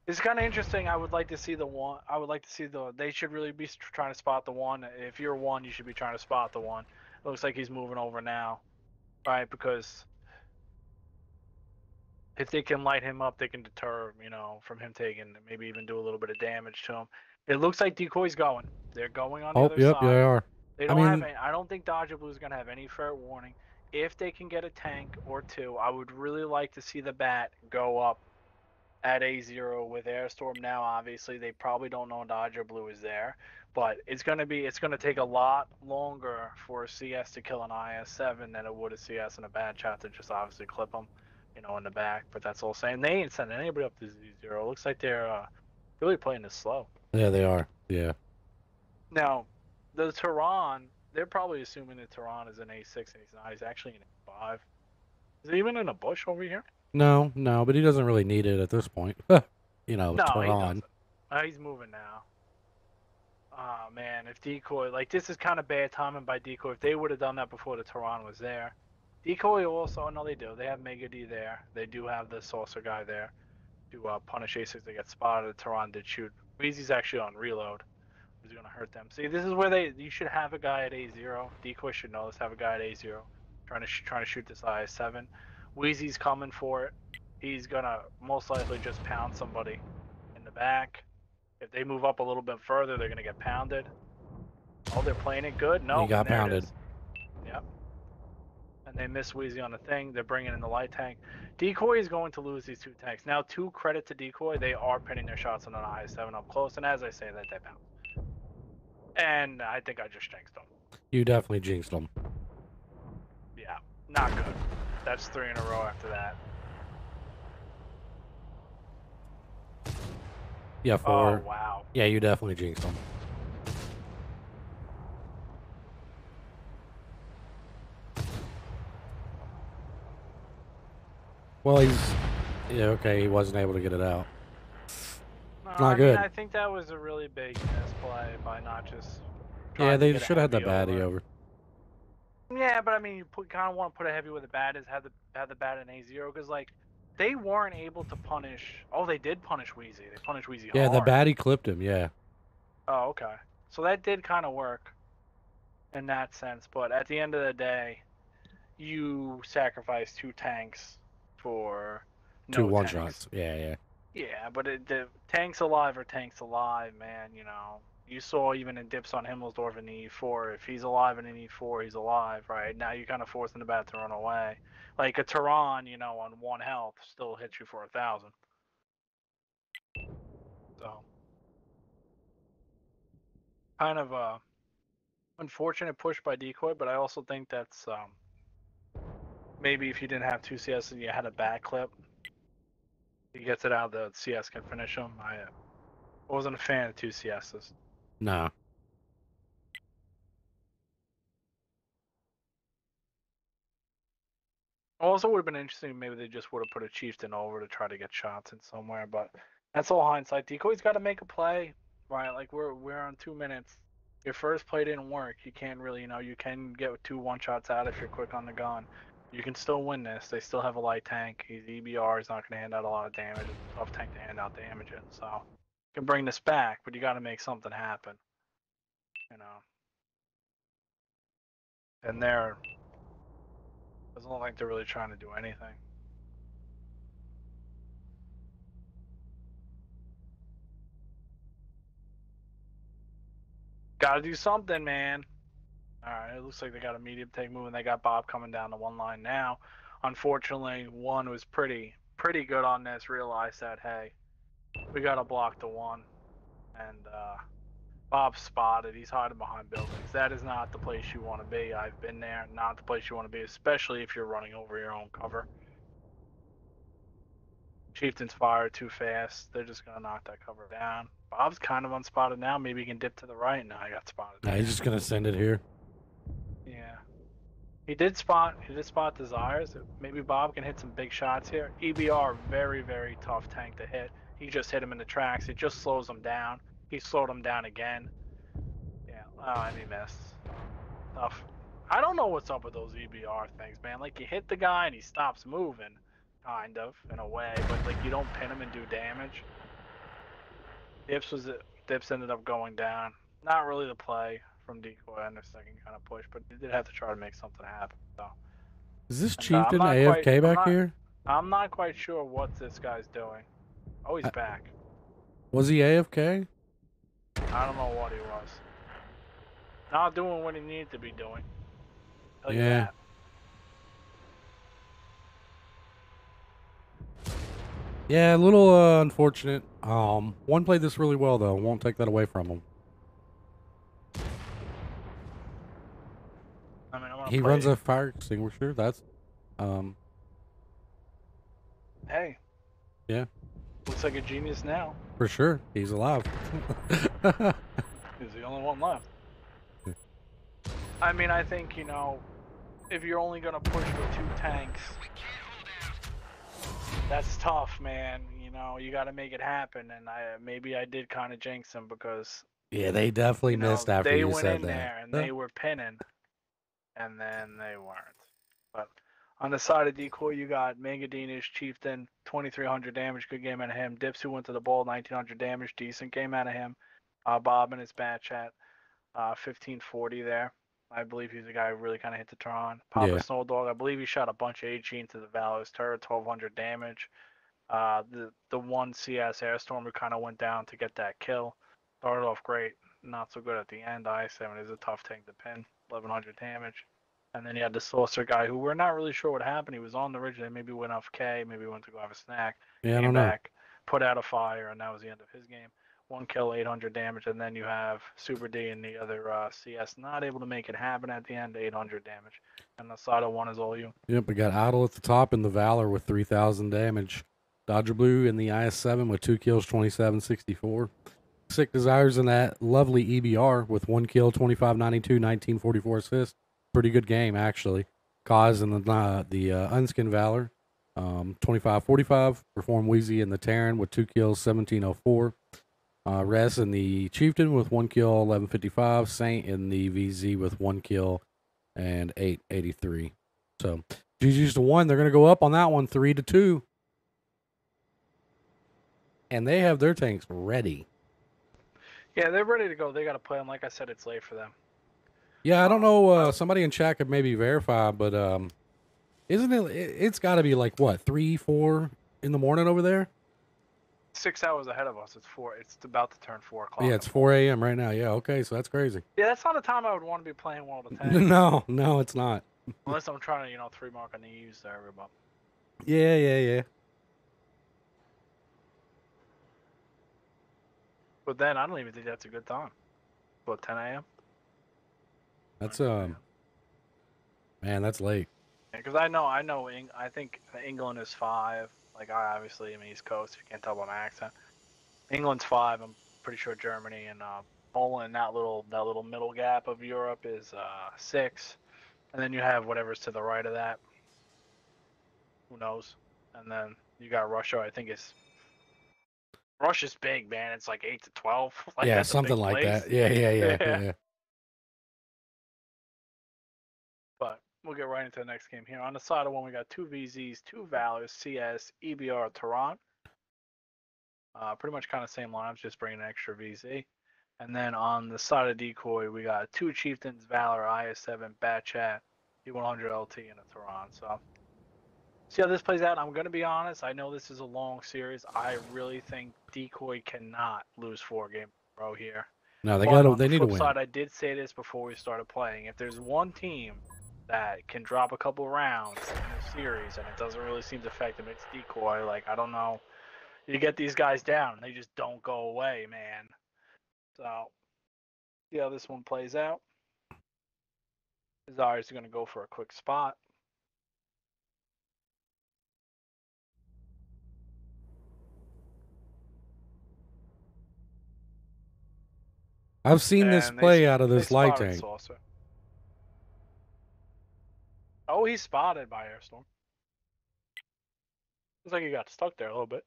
It's kind of interesting. I would like to see the one. I would like to see the. They should really be trying to spot the one. If you're one, you should be trying to spot the one. It looks like he's moving over now, right? Because if they can light him up, they can deter, you know, from him taking maybe even do a little bit of damage to him. It looks like decoy's going. They're going on the Oh, other yep, side. they are. They I don't have mean- any, I don't think Dodger Blue is going to have any fair warning. If they can get a tank or two, I would really like to see the bat go up at A0 with Airstorm now. Obviously, they probably don't know Dodger Blue is there, but it's going to be it's going to take a lot longer for a CS to kill an IS7 than it would a CS and a bad shot to just obviously clip them, you know, in the back. But that's all saying. They ain't sending anybody up to Z0. It looks like they're uh, really playing this slow. Yeah, they are. Yeah. Now, the Tehran, they're probably assuming that Tehran is an A6 and he's not. He's actually an A5. Is he even in a bush over here? No, no, but he doesn't really need it at this point. you know, no, Tehran. doesn't. Uh, he's moving now. Oh man, if decoy like this is kind of bad timing by decoy. If they would have done that before the Tehran was there, decoy also no they do. They have Mega D there. They do have the saucer guy there to uh, punish A6. They get spotted. Tehran did shoot. Wheezy's actually on reload. He's gonna hurt them. See, this is where they you should have a guy at A0. Decoy should know this. Have a guy at A0 trying to trying to shoot this IS7. Wheezy's coming for it. He's gonna most likely just pound somebody in the back. If they move up a little bit further, they're gonna get pounded. Oh, they're playing it good. No, He got pounded. Yep. And they miss Wheezy on the thing. They're bringing in the light tank. Decoy is going to lose these two tanks. Now, to credit to Decoy, they are pinning their shots on an IS-7 up close, and as I say that, they pound. And I think I just jinxed them. You definitely jinxed them. Yeah, not good. That's three in a row after that. Yeah, Oh four. wow. Yeah, you definitely jinxed them. Well, he's yeah okay. He wasn't able to get it out. No, not I mean, good. I think that was a really big misplay by not just. Yeah, they should have had the baddie over. Yeah, but I mean, you put, kind of want to put a heavy where the bat is, have the have the bat in A zero because like they weren't able to punish. Oh, they did punish Wheezy. They punished Wheezy Yeah, the hard. baddie clipped him. Yeah, Oh, okay. So that did kind of work in that sense, but at the end of the day, you sacrifice two tanks for no two one tanks. shots. Yeah, yeah. Yeah, but it, the tanks alive are tanks alive, man. You know, you saw even in dips on Himmelsdorf in the E4. If he's alive in an E4, he's alive, right? Now you're kind of forcing the bat to run away. Like a Tehran, you know, on one health still hits you for a thousand. So, kind of a unfortunate push by decoy, but I also think that's um, maybe if you didn't have two CS and you had a back clip, he gets it out, the CS can finish him. I uh, wasn't a fan of two CSs. No. Also, would have been interesting. Maybe they just would have put a chieftain over to try to get shots in somewhere. But that's all hindsight. Decoy's got to make a play, right? Like we're we're on two minutes. Your first play didn't work. You can't really, you know, you can get two one shots out if you're quick on the gun. You can still win this. They still have a light tank. He's EBR. is not going to hand out a lot of damage. It's tough tank to hand out damage in. So you can bring this back, but you got to make something happen. You know. And they're doesn't look like they're really trying to do anything. Gotta do something, man. Alright, it looks like they got a medium tank moving. They got Bob coming down the one line now. Unfortunately, one was pretty pretty good on this, realized that hey, we gotta block the one. And uh Bob spotted. He's hiding behind buildings. That is not the place you want to be. I've been there. Not the place you want to be, especially if you're running over your own cover. Chieftains fire too fast. They're just gonna knock that cover down. Bob's kind of unspotted now. Maybe he can dip to the right. Now I got spotted. No, he's just gonna send it here. He did spot. He did spot desires. Maybe Bob can hit some big shots here. EBR very very tough tank to hit. He just hit him in the tracks. It just slows him down. He slowed him down again. Yeah. Oh, and he missed. Tough. I don't know what's up with those EBR things, man. Like you hit the guy and he stops moving, kind of in a way, but like you don't pin him and do damage. Dips was Dips ended up going down. Not really the play from decoy on the second kind of push, but they did have to try to make something happen. So Is this And, uh, Chieftain AFK quite- I'm back not- here? I'm not quite sure what this guy's doing. Oh, he's I- back. Was he AFK? I don't know what he was. Not doing what he needed to be doing. You Yeah. that. Yeah, a little uh, unfortunate. Um, one played this really well though. Won't take that away from him. I mean, I'm gonna He play- runs a fire extinguisher. That's um, Hey. Yeah. Looks like a genius now. for sure. He's alive. He's the only one left. I mean, I think, you know, if you're only going to push with two tanks, that's tough, man. You know, you got to make it happen. And I maybe I did kind of jinx him because yeah, they definitely you know, missed after they you went said in that. there and Yeah. they were pinning, and then they weren't. But on the side of decoy, you got Mangadinish, Chieftain, 2,300 damage, good game out of him. Dips who went to the bowl, 1,900 damage, decent game out of him. Uh, Bob and his Bat Chat uh, 1540 there. I believe he's the guy who really kind of hit the Tron. Papa Yeah. Snow Dog, I believe he shot a bunch of HE into the Valor's turret, 1,200 damage. Uh, the the one CS Airstorm who kind of went down to get that kill. Started off great, not so good at the end. I7 is a tough tank to pin, 1100 damage. And then you had the Saucer guy who we're not really sure what happened. He was on the ridge, they maybe went off K, maybe went to go have a snack, Yeah, I came don't know. back, put out a fire, and that was the end of his game. One kill, 800 damage, and then you have Super D and the other uh, CS not able to make it happen at the end, 800 damage. And the side of one is all you. Yep, we got Idle at the top and the Valor with 3,000 damage. Dodger Blue in the IS-7 with two kills, 2764. Sick Desires in that lovely EBR with one kill, 2592, 1944 assist. Pretty good game, actually. Cause in the, uh, the uh, Unskin Valor, um, 2545. Reform Wheezy in the Tehran with two kills, 1704. Uh, Res in the Chieftain with one kill, 1155. Saint in the VZ with one kill and 883. So GG's to one. They're going to go up on that one, three to two. And they have their tanks ready. Yeah, they're ready to go. They got to play them. Like I said, it's late for them. Yeah, I don't know. Uh, somebody in chat could maybe verify, but um, isn't it? it it's got to be like what three, four in the morning over there. Six hours ahead of us. It's four. It's about to turn four o'clock. Yeah, it's four a.m. right now. Yeah, okay, so that's crazy. Yeah, that's not a time I would want to be playing World of Tanks. no, no, it's not. Unless I'm trying to, you know, three mark on the E's there, but Yeah, yeah, yeah. But then I don't even think that's a good time. What 10 a.m. That's um, man, that's late. Because I know, I know, Eng- I think England is five. Like I obviously am East Coast. If you can't tell by my accent, England's five. I'm pretty sure Germany and uh, Poland, that little that little middle gap of Europe is uh, six, and then you have whatever's to the right of that. Who knows? And then you got Russia. I think is Russia's big, man. It's like eight to twelve. Like, yeah, that's a big something like place. that. Yeah, yeah, yeah, Yeah. yeah. But we'll get right into the next game here. On the side of one, we got two VZs, two Valors, CS, EBR, Tehran. Uh, pretty much kind of same lineups, just bringing an extra VZ. And then on the side of Decoy, we got two Chieftains, Valor, IS7, Bat Chat, E100 LT, and a Tehran. So, see how this plays out. I'm going to be honest. I know this is a long series. I really think Decoy cannot lose four games in a row here. No, they got. They the need to win. Side, I did say this before we started playing. If there's one team that can drop a couple rounds in a series and it doesn't really seem to affect them, it's decoy. Like I don't know, you get these guys down, and they just don't go away, man. So see how this one plays out. Desires going to go for a quick spot. I've seen this and they play out of this light tank. Saucer. Oh, he's spotted by Airstorm. Looks like he got stuck there a little bit.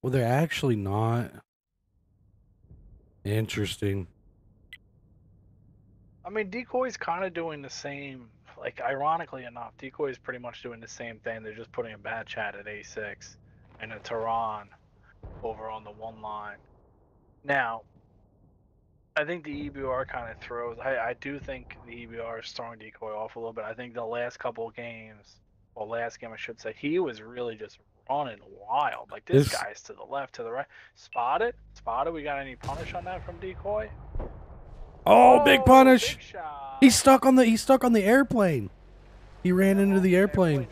Well, they're actually not. Interesting. I mean, Decoy's kind of doing the same. Like, ironically enough, Decoy's pretty much doing the same thing. They're just putting a Bat Chat at A6 and a Tehran over on the one line. Now, I think the EBR kind of throws. I, I do think the EBR is throwing decoy off a little bit. I think the last couple of games, well, last game I should say, he was really just running wild. Like this, This- guy's to the left, to the right. Spotted, spotted. We got any punish on that from decoy? Oh, big oh, punish! big. He's stuck on the he's stuck on the airplane. He ran into the oh, Yeah, airplane.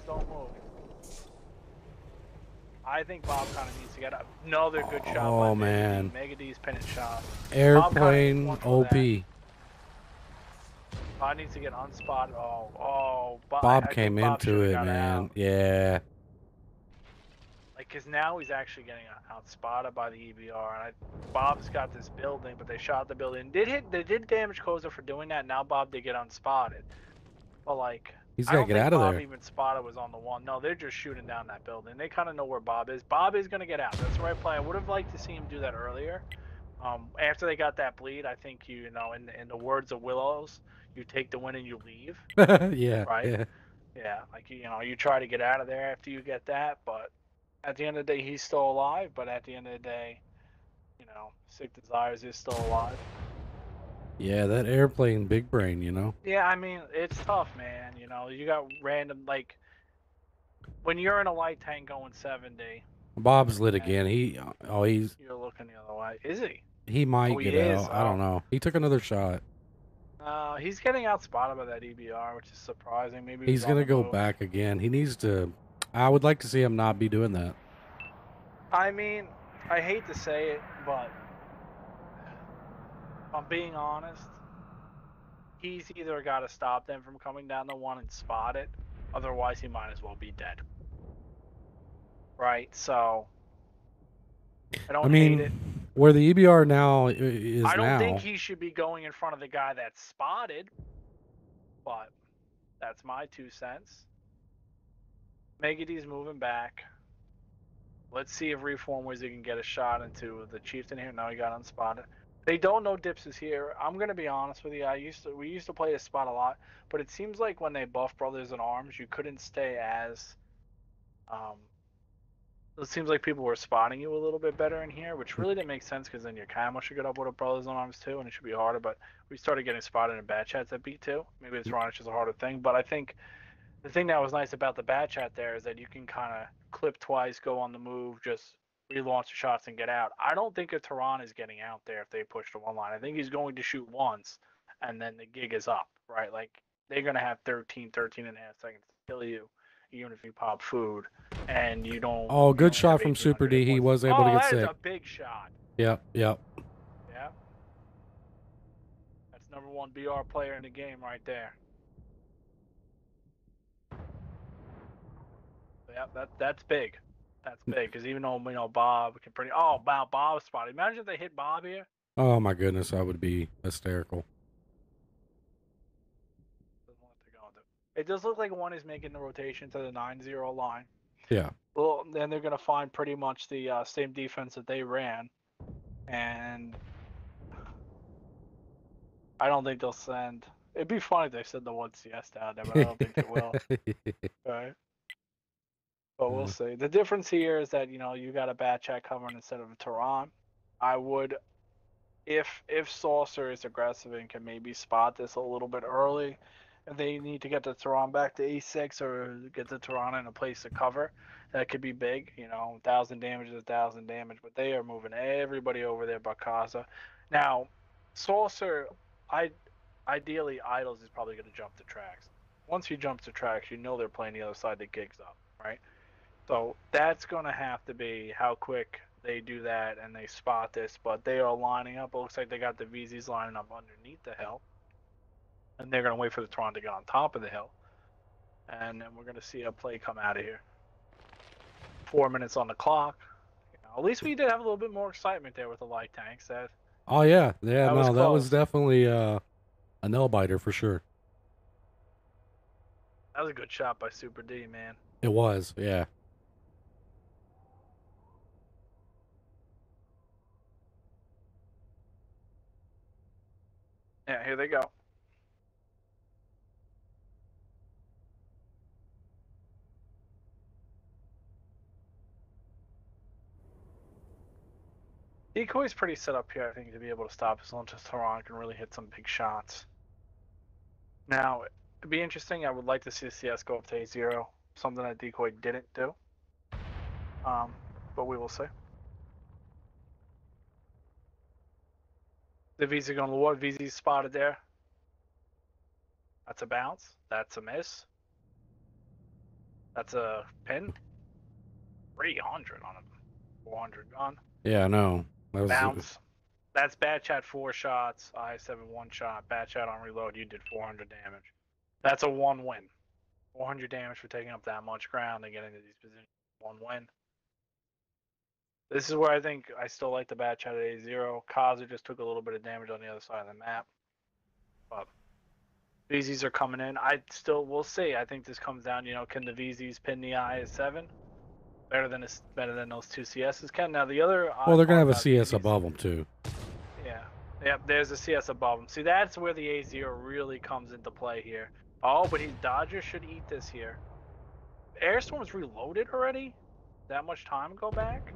Airplanes don't move. I think Bob kind of needs to get up. Another good shot. Oh, man. Mega D's pin and shot. Airplane OP. that. Bob needs to get unspotted. Oh, oh. Bob, I- I Bob came Bob into it, man. out. Yeah. Like, cause now he's actually getting outspotted by the EBR, and I, Bob's got this building, but they shot the building. Did hit? They did damage Koza for doing that. Now Bob did get unspotted, but like. He's don't get out of Bob there. even spotted was on the one. No, they're just shooting down that building. They kind of know where Bob is. Bob is gonna get out. That's the right play. I would have liked to see him do that earlier. Um, after they got that bleed, I think you, you know, in in the words of Willows, you take the win and you leave. yeah. Right. Yeah. Yeah, like you know, you try to get out of there after you get that, but at the end of the day, he's still alive. But at the end of the day, you know, Sick Desires is still alive. Yeah, that airplane big brain, you know. Yeah, I mean, it's tough, man. You know, you got random like when you're in a light tank going 70, Bob's lit again. He oh he's you're looking the other way. Is he? he might Oh, he get is? out. I don't Oh. know. He took another shot. Uh, he's getting outspotted by that EBR, which is surprising. Maybe He's gonna go move. back again. He needs to I would like to see him not be doing that. I mean, I hate to say it, but if I'm being honest, he's either got to stop them from coming down the one and spot it, otherwise he might as well be dead. Right? So I don't I mean, it. Where the EBR now is I don't now. think he should be going in front of the guy that's spotted, but that's my two cents. Mega D's moving back. Let's see if Reform Wizard can get a shot into the Chieftain here. Now he got unspotted. They don't know Dips is here. I'm gonna be honest with you. I used to we used to play this spot a lot, but it seems like when they buff Brothers in Arms, you couldn't stay as um it seems like people were spotting you a little bit better in here, which really didn't make sense because then your camo should get up with a Brothers in Arms too, and it should be harder. But we started getting spotted in Bat Chats at B2. Maybe it's wrong, it's just a harder thing. But I think the thing that was nice about the Bat Chat there is that you can kind of clip twice, go on the move, just relaunch the shots and get out. I don't think a Tehran is getting out there if they push to one line. I think he's going to shoot once, and then the gig is up, right? Like they're going to have 13, 13 and a half seconds to kill you, even if you pop food, and you don't. Oh, good only shot from Super D. He was able oh, to get that sick. a big shot. Yep, yep. Yeah. That's number one BR player in the game right there. Yep, that that's big. That's big because even though you know Bob can pretty. Oh, wow, Bob's spot. Imagine if they hit Bob here. Oh my goodness, I would be hysterical. Doesn't know what they're gonna do. It does look like one is making the rotation to the 9-0 line. Yeah. Well, then they're gonna find pretty much the uh, same defense that they ran, and I don't think they'll send. It'd be funny if they send the one CS down there, but I don't think they will. Right. But we'll Mm. see. The difference here is that you know you got a Bat Chat covering instead of a Tehran. I would, if if Saucer is aggressive and can maybe spot this a little bit early, and they need to get the Tehran back to A6 or get the Tehran in a place to cover, that could be big. You know, thousand damage is a thousand damage, but they are moving everybody over there but Kaza. Now, Saucer, I ideally Idols is probably going to jump the tracks. Once he jumps the tracks, you know they're playing the other side. The gigs up, right? So that's going to have to be how quick they do that and they spot this. But they are lining up. It looks like they got the VZs lining up underneath the hill, and they're going to wait for the Tron to get on top of the hill, and then we're going to see a play come out of here. Four minutes on the clock. You know, at least we did have a little bit more excitement there with the light tanks. That Oh yeah, yeah. That no, was that was definitely uh, a nail biter for sure. that was a good shot by Super D, man. It was, yeah. Yeah, here they go. Decoy's pretty set up here, I think, to be able to stop as long as Tehran can really hit some big shots. Now, it'd be interesting. I would like to see the CS go up to A0, something that Decoy didn't do. Um, but we will see. The VZ going to what? VZ spotted there. That's a bounce. That's a miss. That's a pin. 300 on him. 400 gone. Yeah, I know. That was Bounce. That's Bat Chat four shots. I seven one shot. Bat Chat on reload. You did 400 damage. That's a one win. 400 damage for taking up that much ground and getting to these positions. One win. This is where I think I still like the Bat Chat at A zero. Kaza just took a little bit of damage on the other side of the map. But VZs are coming in. I still we'll see. I think this comes down, you know, can the VZs pin the I at seven? Better than this better than those two CSs can. Now the other well, they're gonna have a CS above them too. yeah. Yep, there's a CS above them. See, that's where the A0 really comes into play here. Oh, but he Dodger should eat this here. Airstorm's reloaded already? That much time go back?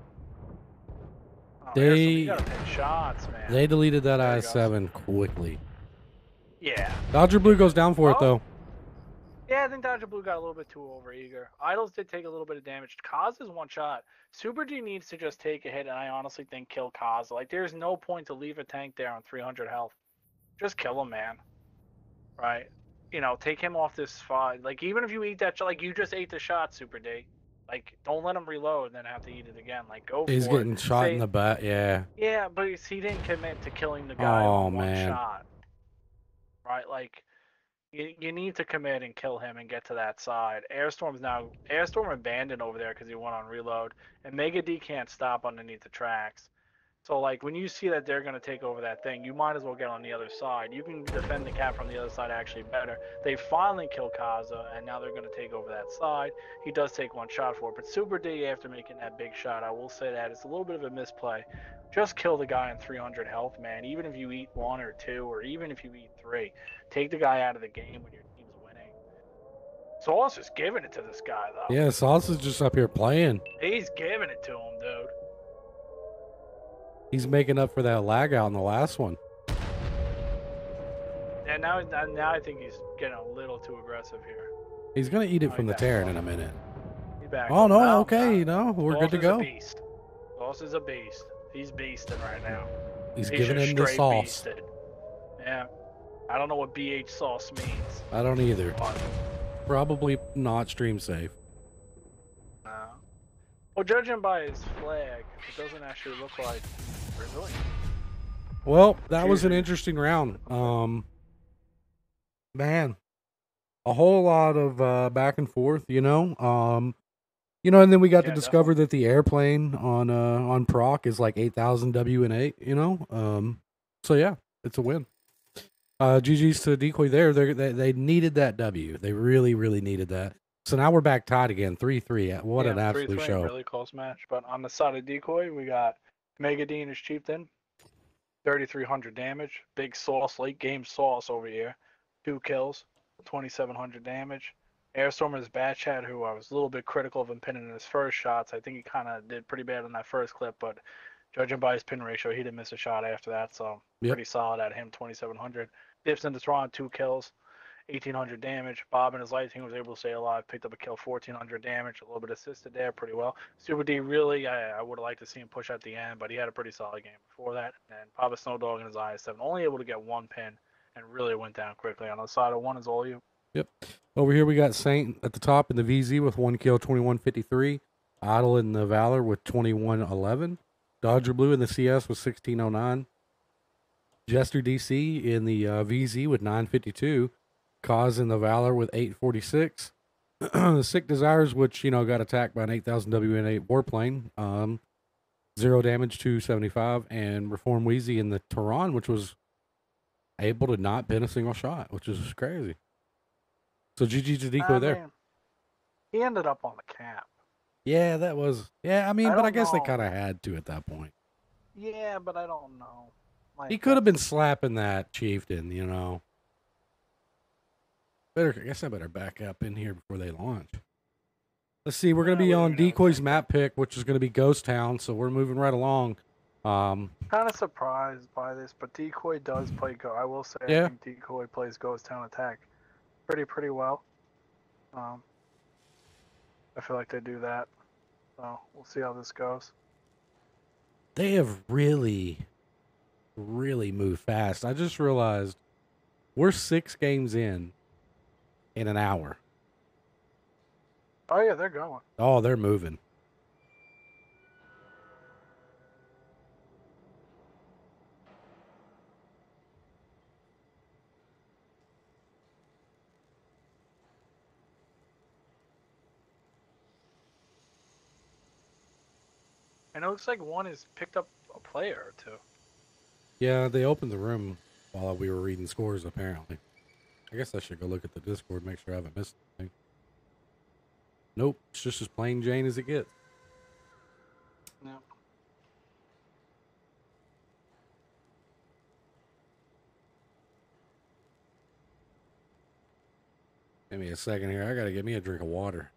Oh, They- you shots, man. They deleted that There i7 quickly. yeah. Dodger Blue goes down for it Oh. though. Yeah, I think Dodger Blue got a little bit too overeager. Idols did take a little bit of damage. Kaz is one shot. Super D needs to just take a hit, and I honestly think kill Kaz. Like, there's no point to leave a tank there on 300 health. Just kill him, man. Right? You know, take him off this fight. Like, even if you eat that shot, like, you just ate the shot, Super D. Like, don't let him reload and then have to eat it again. Like, go He's getting it. shot Say- in the back. Yeah. yeah, but he's- he didn't commit to killing the guy Oh, one man. shot. Right? Like, you, you need to commit and kill him and get to that side. Airstorm's now Airstorm abandoned over there because he went on reload, and Mega D can't stop underneath the tracks. So like when you see that they're gonna take over that thing, you might as well get on the other side. You can defend the cap from the other side actually better. They finally kill Kaza, and now they're gonna take over that side. He does take one shot for it, but Super D after making that big shot, I will say that it's a little bit of a misplay. Just kill the guy in 300 health, man. Even if you eat one or two, or even if you eat three, take the guy out of the game when your team's winning. Sauce is giving it to this guy though. Yeah, Sauce is just up here playing. He's giving it to him, dude. He's making up for that lag out in the last one. And now, now I think he's getting a little too aggressive here. He's gonna eat it Oh, from the Tehran in a minute. Back. Oh no, Now, okay, you know we're good to is go. A beast. Sauce is a beast. He's beasting right now. He's He's giving him the sauce. beasted. Yeah. I don't know what BH sauce means, I don't either. but Probably not stream safe. uh, well, judging by his flag, it doesn't actually look like Brazilian. Well, that was an interesting round. Um, man, a whole lot of uh, back and forth. You know, um, you know, and then we got Yeah, to discover that the airplane on uh on Proc is like eight thousand W and eight. You know, um, so yeah, it's a win. Uh, GG's to decoy there. They they they needed that W. They really really needed that. So now we're back tied again, three three. What an Yeah, absolute 3-3, show! Really close match. But on the side of decoy, we got Mega is cheap then. 3,300 damage. Big sauce, late game sauce over here. Two kills, 2,700 damage. Airstormer is Batchat, who I was a little bit critical of him pinning in his first shots. I think he kind of did pretty bad in that first clip, but judging by his pin ratio, he didn't miss a shot after that. So Yep. pretty solid at him, 2,700. Dips into Tron, two kills. 1800 damage. Bob and his light team was able to stay alive, picked up a kill, 1400 damage, a little bit assisted there, pretty well. Super D really, I, I would have liked to see him push at the end, but he had a pretty solid game before that. And Papa Snowdog in his IS7 only able to get one pin and really went down quickly. On the side of one is all you. Yep. Over here we got Saint at the top in the VZ with one kill, 2153. Idle in the Valor with 2111. Dodger Blue in the CS with 1609. Jester DC in the uh, VZ with 952 causing the Valor with 846. the Sick Desires, which, you know, got attacked by an 8,000 WN8 warplane. Um, zero damage to 75. And Reform Wheezy in the Tehran, which was able to not pin a single shot, which is crazy. So GG to there. He ended up on the cap. Yeah, that was. Yeah, I mean, I but I guess know. they kind of had to at that point. Yeah, but I don't know. Like, he could have been slapping that chieftain, you know. Better, I guess I better back up in here before they launch. Let's see, we're gonna be on Decoy's map pick, which is gonna be Ghost Town. So we're moving right along. Um, Kind of surprised by this, but Decoy does play go. I will say, Yeah. I think Decoy plays Ghost Town Attack pretty pretty well. Um, I feel like they do that. So we'll see how this goes. they have really, really moved fast. I just realized we're six games in in an hour. Oh yeah, they're going. Oh, they're moving. And it looks like one has picked up a player or two. Yeah, they opened the room while we were reading scores, apparently. I guess I should go look at the Discord, make sure I haven't missed anything. Nope, it's just as plain Jane as it gets. Yeah. Give me a second here. I gotta get me a drink of water.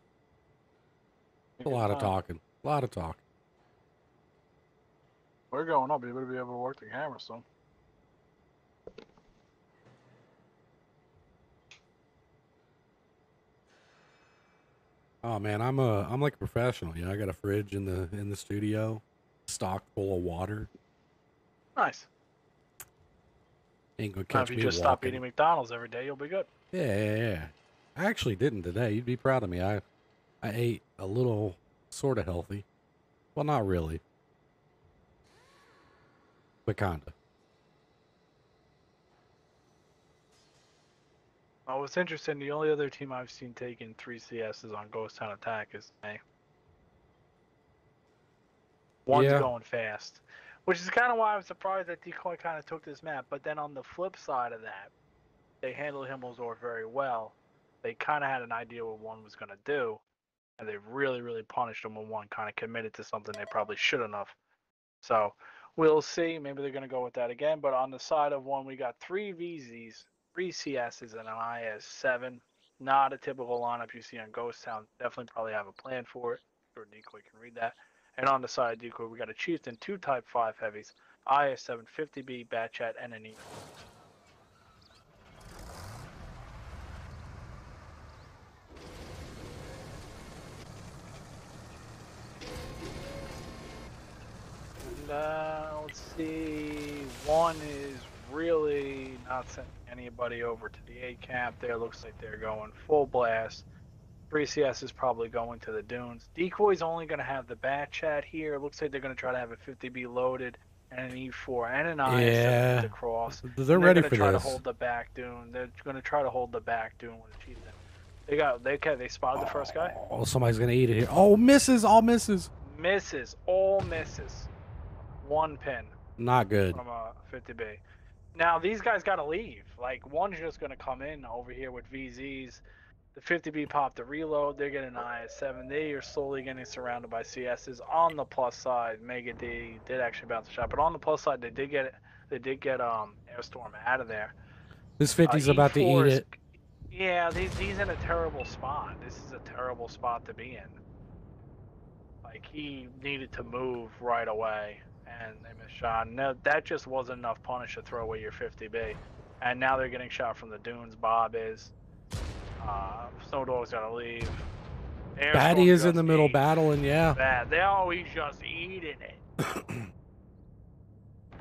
A lot of talking. A lot of talk. We're going up. You better be able to work the camera soon. Oh man, I'm a I'm like a professional. You know, I got a fridge in the in the studio, stocked full of water. Nice. Ain't gonna Now, catch if you me just stop walking. eating McDonald's every day, you'll be good. Yeah, yeah, yeah. I actually didn't today. You'd be proud of me. I I ate a little sort of healthy. Well, not really. But kinda. Oh, what's interesting, the only other team I've seen taking three CSs on Ghost Town Attack is A. One's Yeah. going fast. Which is kind of why I'm surprised that Decoy kind of took this map. But then on the flip side of that, they handled Himmelsdorf very well. They kind of had an idea what one was going to do. And they really, really punished him when one kind of committed to something they probably shouldn't have. So we'll see. Maybe they're going to go with that again. But on the side of one, we got three VZs, three CSs, and an IS7. Not a typical lineup you see on Ghost Town. Definitely probably have a plan for it. Or Decoy can read that. And on the side Decoy, we got a Chieftain, two Type 5 heavies, IS7, 50B, Batchat, and an E. And, uh, let's see. One is really not sending anybody over to the A camp. There looks like they're going full blast. 3CS is probably going to the dunes. Decoy's only going to have the bat chat here. Looks like they're going to try to have a 50B loaded and an E4 and an IS Yeah. to cross. They're And ready gonna for try this. to hold the back dune. They're going to try to hold the back dune with a. They got they okay, they spotted the first guy. Oh, somebody's gonna eat it here. Oh, misses, all misses. Misses, all misses. One pin. Not good. from uh, a 50B. Now these guys got to leave. Like one's just gonna come in over here with VZs. The 50B popped the reload. They're getting an IS7. They are slowly getting surrounded by CSs. On the plus side, Mega D did actually bounce a shot, but on the plus side, they did get they did get um Airstorm out of there. This Uh, 50's about to eat it. Yeah, he's, he's in a terrible spot. This is a terrible spot to be in. Like, he needed to move right away, and they missed shot. No, that just wasn't enough punish to throw away your 50B. And now they're getting shot from the dunes. Bob is. Uh, Snowdog's got to leave. Batty is in the middle battling, yeah. That. They're always just eating it.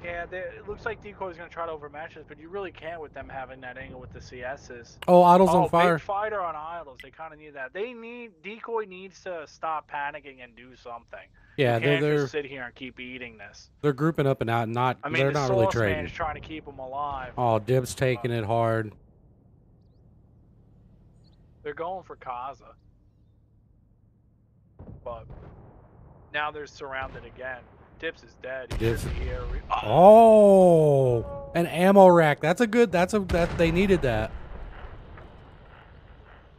Yeah, they, it looks like Decoy's going to try to overmatch this, but you really can't with them having that angle with the CSs. Oh, Idle's oh, on fire. big fighter on idols. They kind of need that. They need Decoy needs to stop panicking and do something. Yeah, they're can't they're just sit here and keep eating this. they're grouping up and out. Not I mean, they're the not really trading. Man's trying to keep them alive. Oh, Dib's taking uh, it hard. They're going for Kaza, but now they're surrounded again. Dips is dead. Dips- here. Ah! Oh, an ammo rack. That's a good. That's a that they needed that.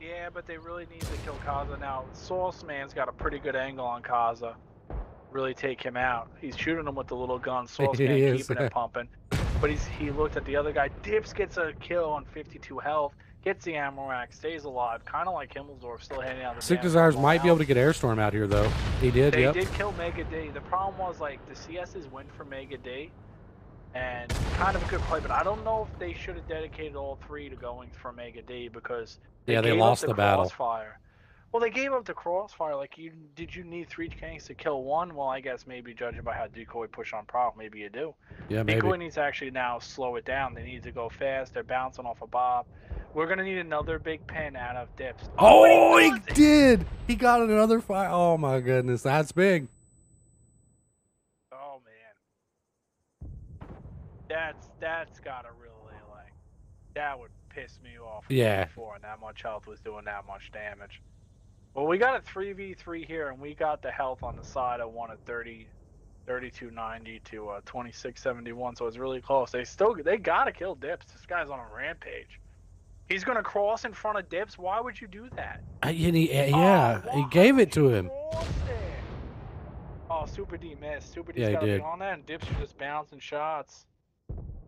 Yeah, but they really need to kill Kaza now. Sauce Man's got a pretty good angle on Kaza. Really take him out. He's shooting him with the little gun. He Man keeping it pumping. But he's he looked at the other guy. Dips gets a kill on 52 health. gets the ammo rack, stays alive, kind of like Himmelsdorf, still handing out the Sick Desires might be able to get Airstorm out here though. He did. They yep. did kill Mega D. The problem was like the CS's win for Mega D, and kind of a good play. But I don't know if they should have dedicated all three to going for Mega D because Yeah, they lost up the battle. Crossfire. Well, they gave up the crossfire. Like, you did you need three tanks to kill one? Well, I guess maybe judging by how decoy push on prop, maybe you do. Yeah, maybe. Decoy needs to actually now slow it down. They need to go fast. They're bouncing off a bob. We're gonna need another big pin out of dips. Oh, oh he he did. He got another fire. Oh my goodness, that's big. Oh man, that's that's gotta really like that would piss me off. Yeah. Before and that much health was doing that much damage. Well, we got a three v three here, and we got the health on the side of one at 30, 3290 to uh, 2671. So it's really close. They still they gotta kill Dips. This guy's on a rampage. He's gonna cross in front of Dips. Why would you do that? Uh, he- uh, yeah, Oh, he gave it to him. Oh, Super D missed. Super D's Yeah, got to on that, and Dips are just bouncing shots.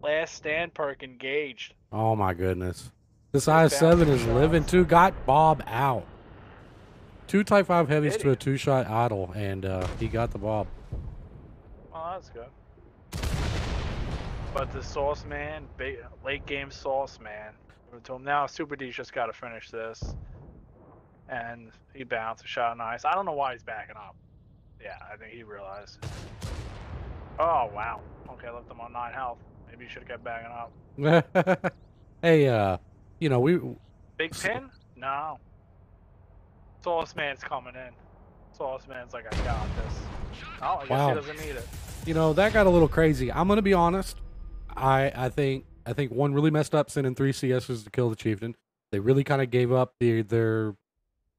Last stand perk engaged. Oh my goodness. This IS7 bouncing is living too. Got Bob out. Two Type 5 heavies to a two shot idle, and uh, he got the Bob. Oh, that's good. But the Sauce Man, big, late game Sauce Man. Give it him now. Super D's just got to finish this. And he bounced a shot nice. I don't know why he's backing up. Yeah, I think he realized. Oh, wow. Okay, left him on 9 health. Maybe he should have kept backing up. hey, uh, you know, we Big pin? No. Sauce Man's coming in. Sauce Man's like, I got this. Oh, I guess Wow. he doesn't need it. you know that got a little crazy. I'm gonna be honest. I I think I think one really messed up sending three CSs to kill the chieftain. They really kind of gave up their their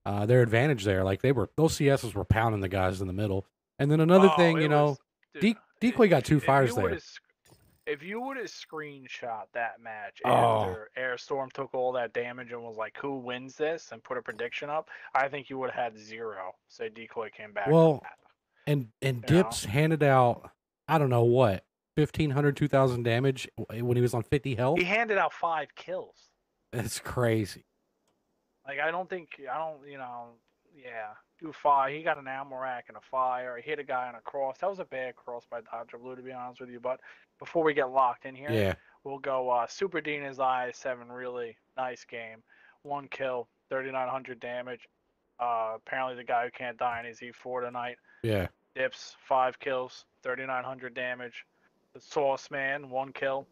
uh, their advantage there. Like they were those CSs were pounding the guys in the middle. And then another Oh, thing, you know, was- dude, De- Decoy got two fires there. If you would have screenshot that match Oh. after Airstorm took all that damage and was like, "Who wins this?" and put a prediction up, I think you would have had zero. Say Decoy came back. Well, and and You know? Dips handed out I don't know what 1500 2000 damage eh, when he was on 50 health. he handed out five kills. That's crazy. Like I don't think I don't you know yeah do fire. He got an ammo rack and a fire. He hit a guy on a cross. That was a bad cross by Dodger Blue to be honest with you. But before we get locked in here, Yeah. we'll go uh, Super Dina's IS seven. Really nice game. One kill, thirty nine hundred damage. Uh, apparently the guy who can't die in his E4 tonight. Yeah. Dips five kills, thirty nine hundred damage. The Sauce Man one kill,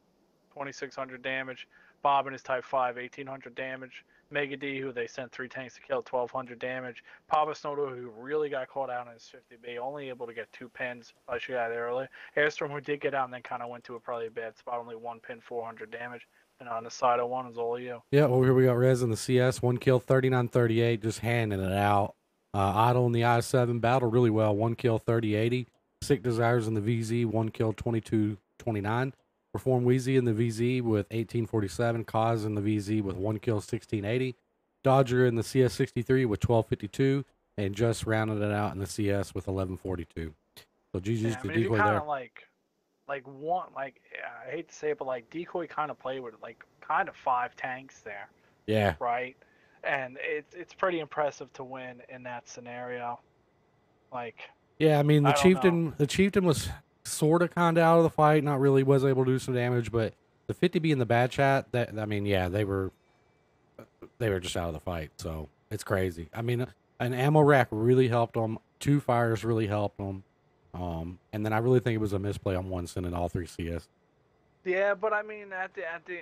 twenty six hundred damage. Bob and his Type 5, 1800 damage. Mega D, who they sent three tanks to kill, 1200 damage. Papa Snowdog, who really got caught out in his 50B, only able to get two pins. I should got early. Airstorm, who did get out and then kind of went to a probably a bad spot, only one pin, 400 damage. And on the side of one is all you. Yeah, well, here we got Rez in the CS, one kill, 39 38, just handing it out. Uh, Idle in the I7 battled really well, one kill, 30 80. Sick Desires in the VZ, one kill, 22 29. Reform Wheezy in the VZ with 1847. Cause in the VZ with one kill, 1680. Dodger in the CS63 with 1252. And just rounded it out in the CS with 1142. So GG's Yeah, I mean, decoy kind there. of like, like one, like I hate to say it, but like decoy kind of played with like kind of five tanks there, Yeah. right? And it's it's pretty impressive to win in that scenario. Like, Yeah, I mean the I chieftain the chieftain was sort of kind of out of the fight, not really was able to do some damage, but the 50B in the Bat Chat, that I mean, yeah, they were they were just out of the fight. So it's crazy. I mean, an ammo rack really helped them. Two fires really helped them. Um, and then I really think it was a misplay on one sending all three CS. yeah, but I mean, at the at the,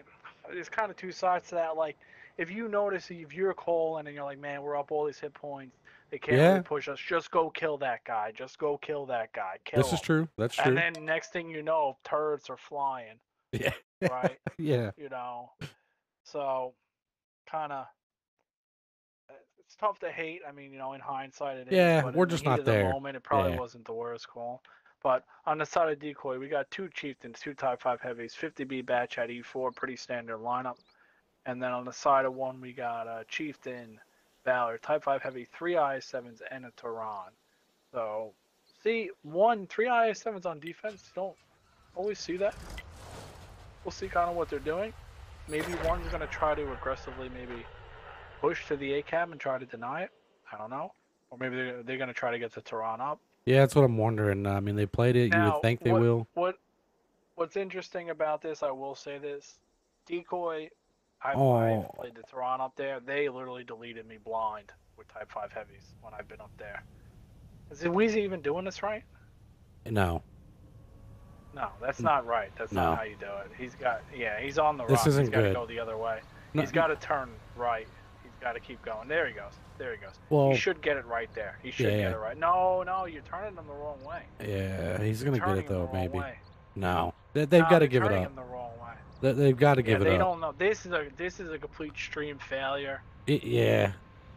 there's kind of two sides to that. Like, if you notice, if you're calling and you're like, man, we're up all these hit points, they can't Yeah. really push us. Just go kill that guy. Just go kill that guy. Kill This is true. That's true. And then next thing you know, turrets are flying. Yeah. Right. yeah. you know. So, kind of, uh, it's tough to hate. I mean, you know, in hindsight, it is. Yeah, but we're the just not of the. Moment, it probably Yeah. wasn't the worst call. But on the side of decoy, we got two chieftains, two Type Five heavies, 50B batch at E4, pretty standard lineup. And then on the side of one, we got a chieftain, Valor, Type Five heavy, three IS7s, and a Tehran. So, see, one, three IS7s on defense. Don't always see that. We'll see kind of what they're doing. maybe one's gonna try to aggressively maybe push to the A cab and try to deny it. I don't know. Or maybe they're, they're gonna try to get the Tehran up. Yeah, that's what I'm wondering. I mean, they played it. you would think they what- will. What What's interesting about this, I will say this: decoy. I Oh. played the Tehran up there. They literally deleted me blind with Type Five heavies when I've been up there. Is it Wheezy even doing this right? No, No, that's not right. That's No. not how you do it. He's got yeah, he's on the This rock. isn't he's got to good. go the other way. No, He's got to turn right. He's got to keep going. There he goes. There he goes. Well, he should get it right there. He should yeah. get it right. No, no, you're turning him the wrong way. yeah, he's gonna get it though. Maybe. way. No, they, they've No, got to give it up. him the wrong way. They, they've got to Yeah, give it they up. don't know. This is a this is a complete stream failure. I- yeah,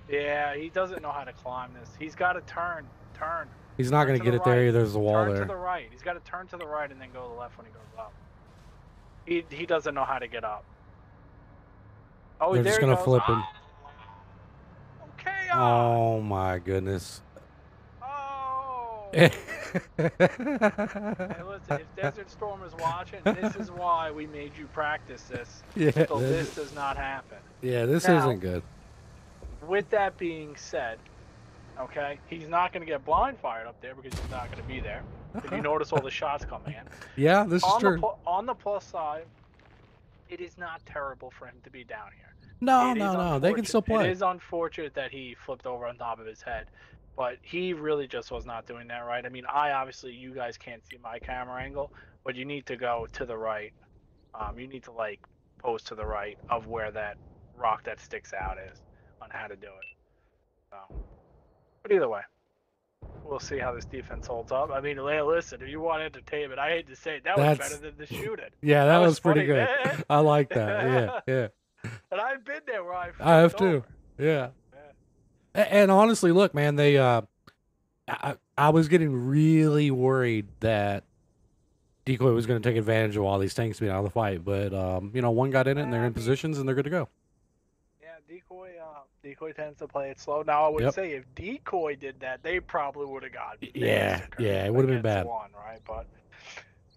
Yeah, he doesn't know how to climb this. He's got to turn, turn, he's not gonna get the it there. right. There's a wall turn there. to the right. He's got to turn to the right and then go to the left when he goes up. He he doesn't know how to get up. Oh, They're just gonna flip him. Oh, okay. Ah! Oh my goodness. Yeah, Hey, listen, if Desert Storm is watching, this is why we made you practice this, so this does not happen. yeah, this Now- isn't good. With that being said, okay, he's not going to get blind fired up there because he's not going to be there. If you notice all the shots coming in. Yeah, this is On the, true. pl- on the plus side, it is not terrible for him to be down here. No, It is no, no. They can still play. It is unfortunate that he flipped over on top of his head, but he really just was not doing that right. I mean, I obviously you guys can't see my camera angle, but you need to go to the right. Um, you need to like pose to the right of where that rock that sticks out is on how to do it. So, but either way, we'll see how this defense holds up. I mean, listen, if you want entertainment, I hate to say it, that was That's- better than the shooting. Yeah, that, that was, was pretty good. I like that. Yeah, yeah, And I've been there where I've. I have flipped too. yeah. And honestly, look, man, they uh, I, I was getting really worried that Decoy was going to take advantage of all these tanks being out of the fight, but um, you know, one got in it and they're in positions and they're good to go. Yeah, decoy. Uh, decoy tends to play it slow. Now I would Yep. say if decoy did that, they probably would have got. Yeah, yeah, it would've been bad. One, right? But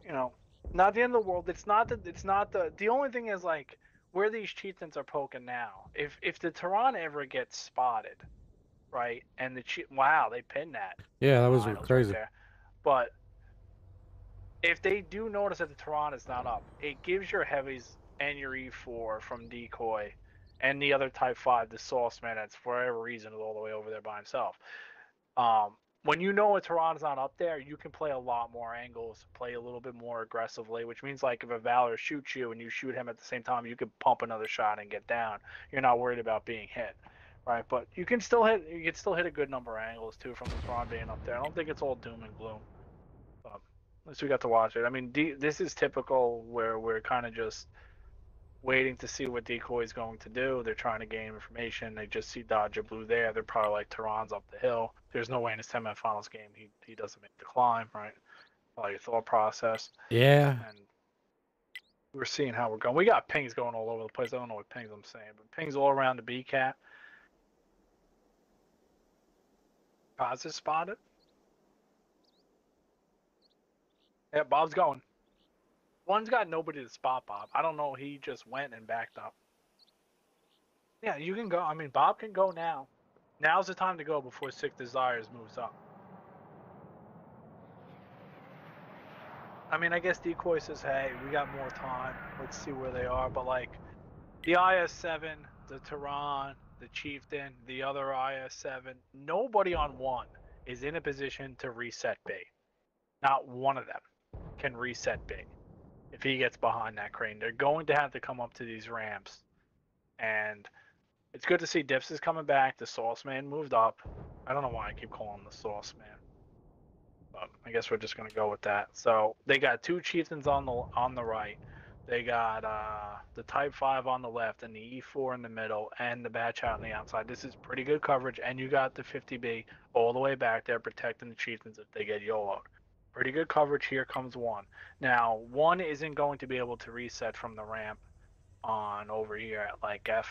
you know, not the end of the world. It's not that. It's not the. The only thing is like where these chieftains are poking now. If if the Tehran ever gets spotted, right, and the chief, wow, they pinned that. Yeah, that was finals crazy. there. But if they do notice that the Tehran is not up, it gives your heavies and your E4 from decoy and the other Type 5, the Sauceman, that's for whatever reason is all the way over there by himself. Um, when you know a Tehran is not up there, you can play a lot more angles, play a little bit more aggressively, which means like if a Valor shoots you and you shoot him at the same time, you could pump another shot and get down. You're not worried about being hit right? But you can still hit you can still hit a good number of angles too from the Tron being up there. I don't think it's all doom and gloom. But at least we got to watch it. I mean, D, this is typical where we're kind of just waiting to see what decoy is going to do. They're trying to gain information. They just see Dodger Blue there. They're probably like Tehran's up the hill. There's no way in his 10 man finals game he, he doesn't make the climb, right? Probably your thought process. Yeah, And we're seeing how we're going. We got pings going all over the place. I don't know what pings I'm saying, but pings all around the B cat. Is spotted. Yeah, Bob's going. One's got nobody to spot Bob. I don't know. He just went and backed up. Yeah, you can go. I mean, Bob can go now. Now's the time to go before Sick Desires moves up. I mean, I guess Decoy says, hey, we got more time. Let's see where they are. But, like, the IS-7, the Tehran, the Chieftain, the other IS-7, nobody on one is in a position to reset B. Not one of them can reset B if he gets behind that crane. They're going to have to come up to these ramps. And it's good to see Dips is coming back. The Sauce Man moved up. I don't know why I keep calling the Sauce Man. But I guess we're just gonna go with that. So they got two chieftains on the on the right. They got uh, the Type Five on the left and the E4 in the middle, and the Batch out on the outside. This is pretty good coverage, and you got the 50B all the way back there protecting the chieftains if they get YOLO'd. Pretty good coverage. Here comes one. Now one isn't going to be able to reset from the ramp on over here at like F,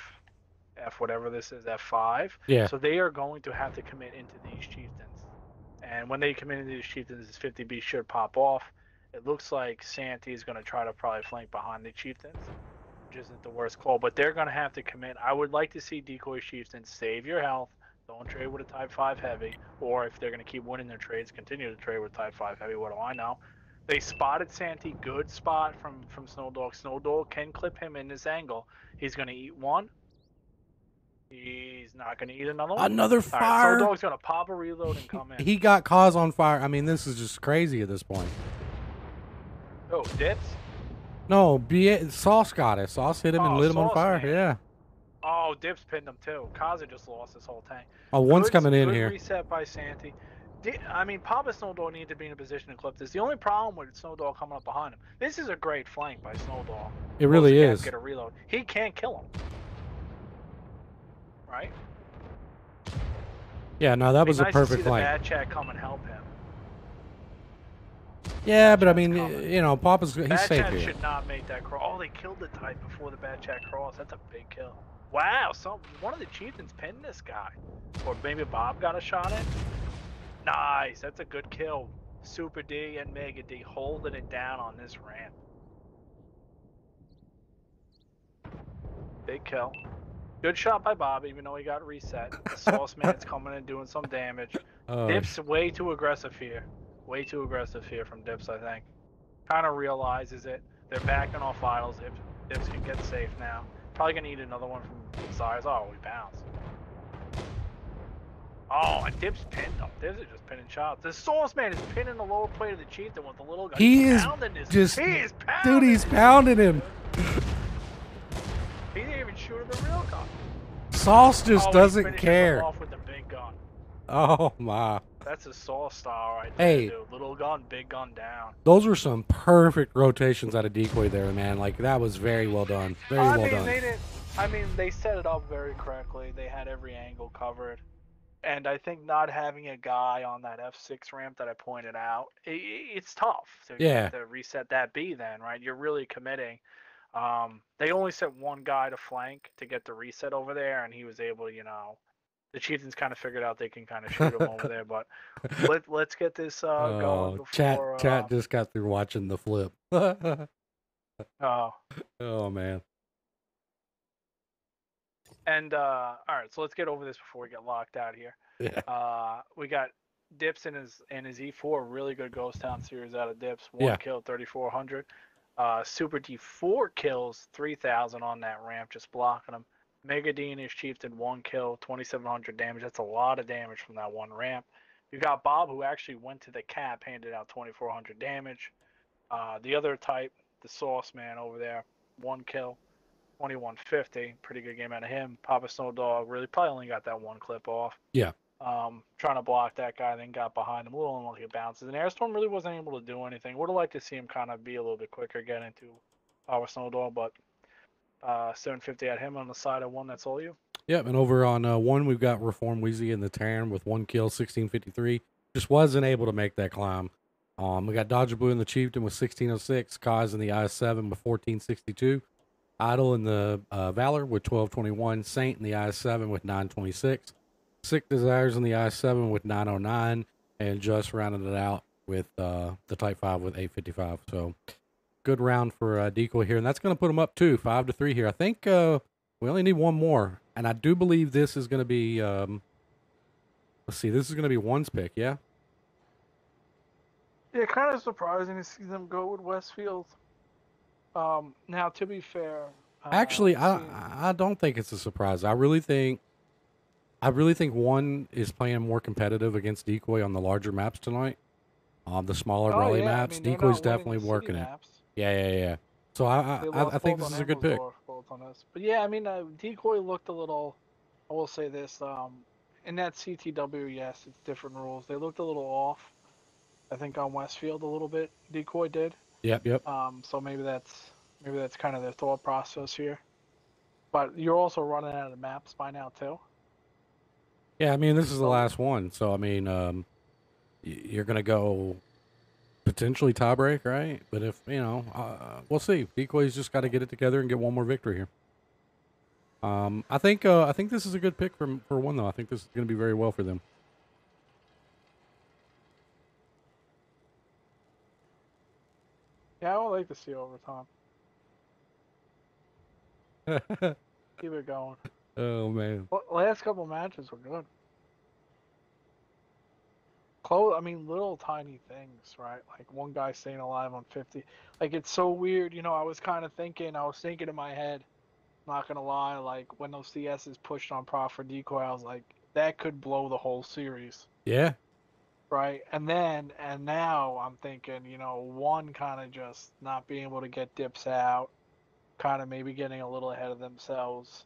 F whatever this is, F5. yeah. So they are going to have to commit into these chieftains. And when they commit into these chieftains, this 50B should pop off. It looks like Santee is going to try to probably flank behind the chieftains. which isn't the worst call, but they're going to have to commit. I would like to see Decoy Chieftain save your health. Don't trade with a Type 5 Heavy. Or if they're going to keep winning their trades, continue to trade with Type 5 Heavy. What do I know? They spotted Santi. Good spot from, from Snowdog. Snowdog can clip him in this angle. He's going to eat one. He's not going to eat another one. Another All right, fire. Snowdog's going to pop a reload and come in. He got cause on fire. I mean, this is just crazy at this point. Oh, dips? No, be Sauce got it. Sauce hit him and Oh, lit him on fire. man. Yeah. Oh, Dips pinned him too. Kaza just lost his whole tank. Oh, one's Good- coming in good here. Reset by Santi. I mean, Papa Snowdog needed to be in a position to clip this. The only problem with Snowdog coming up behind him, this is a great flank by Snowdog. It really gap, is. Get a reload. He can't kill him. Right? Yeah, no, that was a nice to see perfect flank. Bat Chat come and help him. Yeah, but I mean, you know, Papa's he's bad safe chat here. should not make that cross. Oh, they killed the type before the Bat Chat cross. That's a big kill. Wow, some one of the chieftains pinned this guy, or maybe Bob got a shot at. Nice, that's a good kill. Super D and Mega D holding it down on this ramp. Big kill. Good shot by Bob, even though he got reset. The sauce man's coming and doing some damage. Oh, Dips way too aggressive here. Way too aggressive here from Dips, I think. Kind of realizes it. They're backing off idols. If Dips can get safe now. Probably gonna need another one from Desires. Oh, we bounced. Oh, and Dips pinned him. Dips is just pinning shots. The Sauce Man is pinning the lower plate of the Chieftain with the little guy. He He's is pounding just- he is pounding. dude, he's pounding him. He didn't even shoot at the real gun. Sauce just oh, doesn't care. Off with the big gun. Oh my. That's a Sauce style right there, Hey. dude. Little gun, big gun down. Those were some perfect rotations out of decoy there, man. Like that was very well done. Very I well mean, done. they didn't. I mean, they set it up very correctly. They had every angle covered, and I think not having a guy on that F6 ramp that I pointed out, i i- it's tough to, Yeah. to reset that B. Then, right? You're really committing. Um, they only sent one guy to flank to get the reset over there, and he was able, you know. The Chieftains kind of figured out they can kind of shoot them over there, but let, let's get this uh, going Oh, before. chat uh, chat just got through watching the flip. oh oh, man. And uh, all right, so let's get over this before we get locked out here. Yeah. Uh, we got Dips in his in his E4, really good Ghost Town series out of Dips. One Yeah. kill, 3,400. Uh, Super D4 kills, 3,000 on that ramp, just blocking him. Mega D and his Chieftain, one kill, 2,700 damage. That's a lot of damage from that one ramp. You got Bob, who actually went to the cap, handed out 2,400 damage. Uh, the other type, the Sauce Man over there, one kill, 2150. Pretty good game out of him. Papa Snowdog really probably only got that one clip off. Yeah. Um, trying to block that guy, then got behind him. A little unlucky bounces. And Airstorm really wasn't able to do anything. Would have liked to see him kind of be a little bit quicker, get into Papa Snowdog, but uh, 750 at him on the side of one. That's all you. Yep, and over on uh, one we've got Reform Wheezy in the Tehran with one kill, sixteen fifty three. Just wasn't able to make that climb. Um, we got Dodger Blue in the Chieftain with sixteen oh six, Kaz in the I seven with fourteen sixty two, Idol in the uh, Valor with twelve twenty one, Saint in the I seven with nine twenty six, Sick Desires in the I seven with nine oh nine, and just rounded it out with uh, the Type five with eight fifty five. So good round for uh, Decoy here, and that's going to put him up too, five to three here. I think. Uh, we only need one more, and I do believe this is going to be. Um, let's see, this is going to be one's pick. Yeah. Yeah, kind of surprising to see them go with Westfield. Um, now, to be fair, uh, Actually, I I don't think it's a surprise. I really think, I really think one is playing more competitive against Decoy on the larger maps tonight. Um, the smaller Oh, rally yeah, I maps, mean, they're Decoy's definitely working it. maps. Yeah, yeah, yeah. So I I, I, think this is a good pick. Both on us. But yeah, I mean, uh, Decoy looked a little. I will say this. Um, in that CTW, yes, it's different rules. They looked a little off. I think on Westfield a little bit. Decoy did. Yep, yep. Um, so maybe that's maybe that's kind of their thought process here. But you're also running out of maps by now too. Yeah, I mean this is the last one, so I mean, um, you're gonna go potentially tiebreak, right? But if you know, uh, we'll see. Decoy's just got to get it together and get one more victory here. Um, I think uh, I think this is a good pick for for one though. I think this is gonna be very well for them. Yeah, I would like to see overtime. Keep it going. oh man. Well, last couple matches were good. Close. I mean, little tiny things, right? Like one guy staying alive on 50. Like it's so weird. You know, I was kind of thinking. I was thinking in my head. Not gonna lie. Like when those CSs pushed on Proc for decoy, I was like, that could blow the whole series. Yeah. Right. And then and now I'm thinking, you know, one kind of just not being able to get dips out, kind of maybe getting a little ahead of themselves.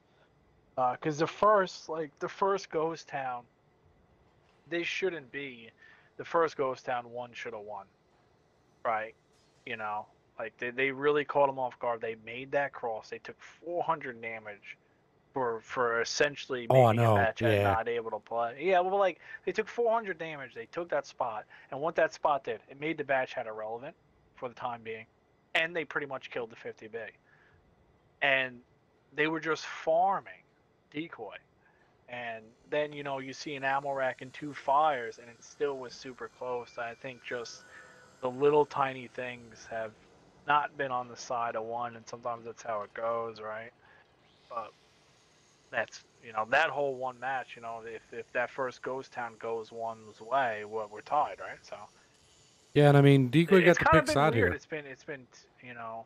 Uh, because the first, like the first Ghost Town, they shouldn't be. The first Ghost Town one should have won. Right. You know, like they, they really caught them off guard. They made that cross. They took 400 damage for for essentially Oh, making know, a match and not able to play. Yeah, well, like they took 400 damage. They took that spot, and what that spot did, it made the Bat Chat irrelevant for the time being, and they pretty much killed the 50 big. And they were just farming decoy, and then you know you see an ammo rack and two fires, and it still was super close. I think just the little tiny things have not been on the side of one, and sometimes that's how it goes, right? But that's you know that whole one match. You know, if if that first ghost town goes one's way, well, we're tied, right? So Yeah, and I mean, Decoy got the pick side here. It's been it's been you know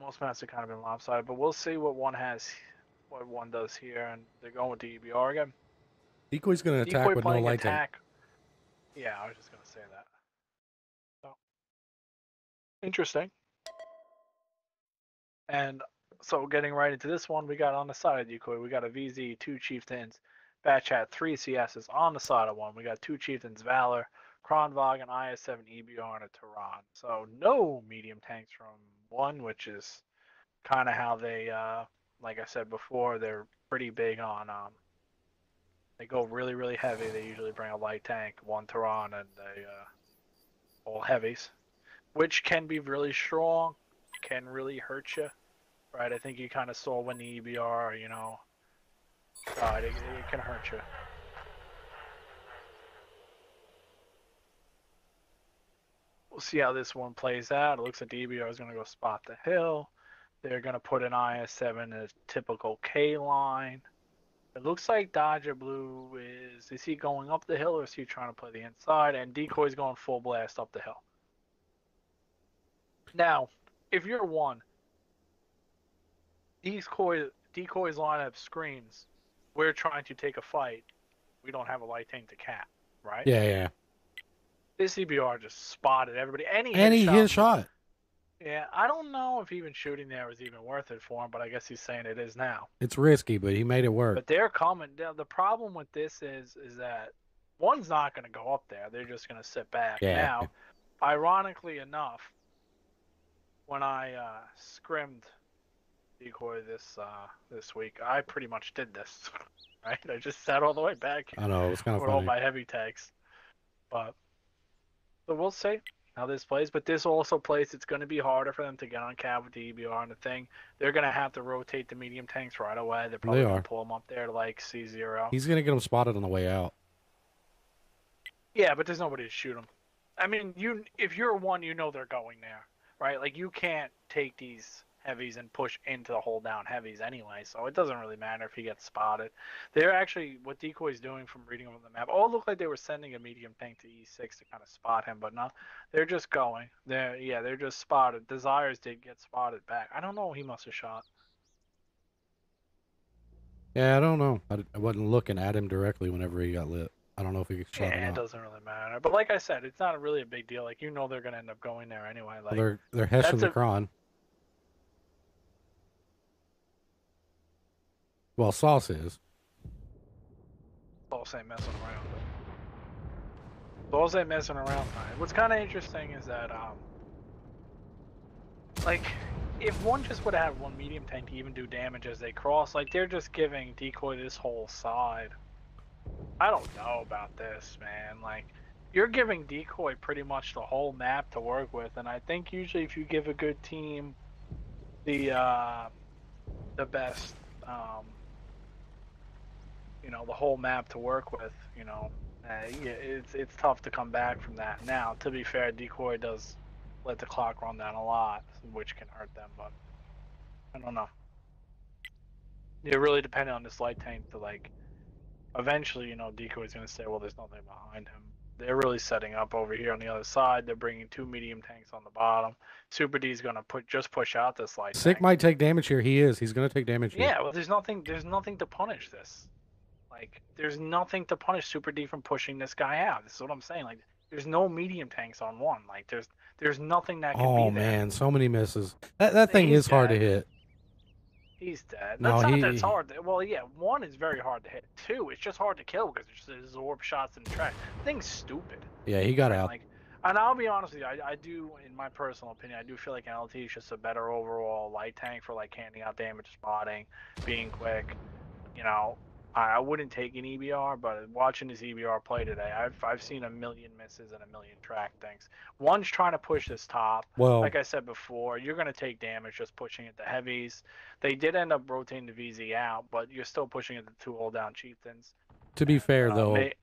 most matches have kind of been lopsided, but we'll see what one has, what one does here, and they're going with the EBR again. Decoy's gonna attack Decoy with no light tank. Yeah, I was just gonna say that. So interesting. And so getting right into this one, we got on the side of decoy, we got a VZ, two chieftains, Bat Chat, three CSs on the side of one. We got two chieftains, Valor, Kranvagn, an IS-7 EBR, and a Tehran. So no medium tanks from one, which is kind of how they, uh, like I said before, they're pretty big on. Um, they go really, really heavy. They usually bring a light tank, one Tehran, and a uh, all heavies, which can be really strong, can really hurt you. Right, I think you kind of saw when the EBR, you know. It, it can hurt you. We'll see how this one plays out. It looks like the EBR is going to go spot the hill. They're going to put an IS-7 in a typical K line. It looks like Dodger Blue is is he going up the hill or is he trying to play the inside? And Decoy's going full blast up the hill. Now, if you're one, decoy decoy's lineup screams, "We're trying to take a fight. We don't have a light tank to cap." Right? Yeah, yeah. This EBR just spotted everybody, and he And hit he a hit a shot. Yeah, I don't know if even shooting there was even worth it for him, but I guess he's saying it is now. It's risky, but he made it work. But they're coming. The the problem with this is is that one's not going to go up there. They're just going to sit back. Yeah. Now, ironically enough, when I uh, scrimmed decoy this uh, this week, I pretty much did this. Right, I just sat all the way back I know it was kind of with all my heavy tags, But so we'll see how this plays. But this also plays. It's going to be harder for them to get on cab with the EBR and the thing. They're going to have to rotate the medium tanks right away. They're probably They going are. to pull them up there to like C zero. He's gonna get them spotted on the way out. Yeah, but there's nobody to shoot them. I mean, you if you're one, you know they're going there, right? Like you can't take these heavies and push into the hold down heavies anyway, so it doesn't really matter if he gets spotted. They're actually what decoy's doing from reading on the map. Oh, it looked like they were sending a medium tank to E6 to kind of spot him, but no, they're just going. They're yeah, they're just spotted. Desires did get spotted back. I don't know. He must have shot. Yeah, I don't know. I wasn't looking at him directly whenever he got lit. I don't know if he shot Yeah, it doesn't really matter. But like I said, it's not really a big deal. Like you know they're gonna end up going there anyway. Like Well, they're they're heshing the a- cron. Well, Sauce is. Balls ain't messing around. Balls ain't messing around. What's kind of interesting is that, um, like, if one just would have one medium tank to even do damage as they cross, like they're just giving decoy this whole side. I don't know about this, man. Like, you're giving decoy pretty much the whole map to work with, and I think usually if you give a good team the uh, the best, um, you know, the whole map to work with, you know, uh, yeah, it's it's tough to come back from that. Now, to be fair, decoy does let the clock run down a lot, which can hurt them, but I don't know. You're really depending on this light tank to like. Eventually, you know, Decoy's gonna say, "Well, there's nothing behind him." They're really setting up over here on the other side. They're bringing two medium tanks on the bottom. Super D's gonna put just push out this light Sick tank. might take damage here. He is. He's gonna take damage here. Yeah, well, there's nothing. There's nothing to punish this. Like, there's nothing to punish Super D from pushing this guy out. This is what I'm saying. Like, there's no medium tanks on one. Like, there's there's nothing that can Oh man, so many misses. That that thing He's is hard to hit. He's dead. No, That's not he- that's hard. To, well, yeah, one is very hard to hit. Two, it's just hard to kill because it's just absorb shots in the track. Thing's stupid. Yeah, he got out. Like, and I'll be honest with you, I, I do, in my personal opinion, I do feel like an LT is just a better overall light tank for like handing out damage, spotting, being quick. You know, I, I wouldn't take an EBR, but watching this EBR play today, I've I've seen a million misses and a million track things. One's trying to push this top. Well, Like I said before, you're going to take damage just pushing it to heavies. They did end up rotating the VZ out, but you're still pushing it to two hold down chieftains. to be fair Uh, though, may-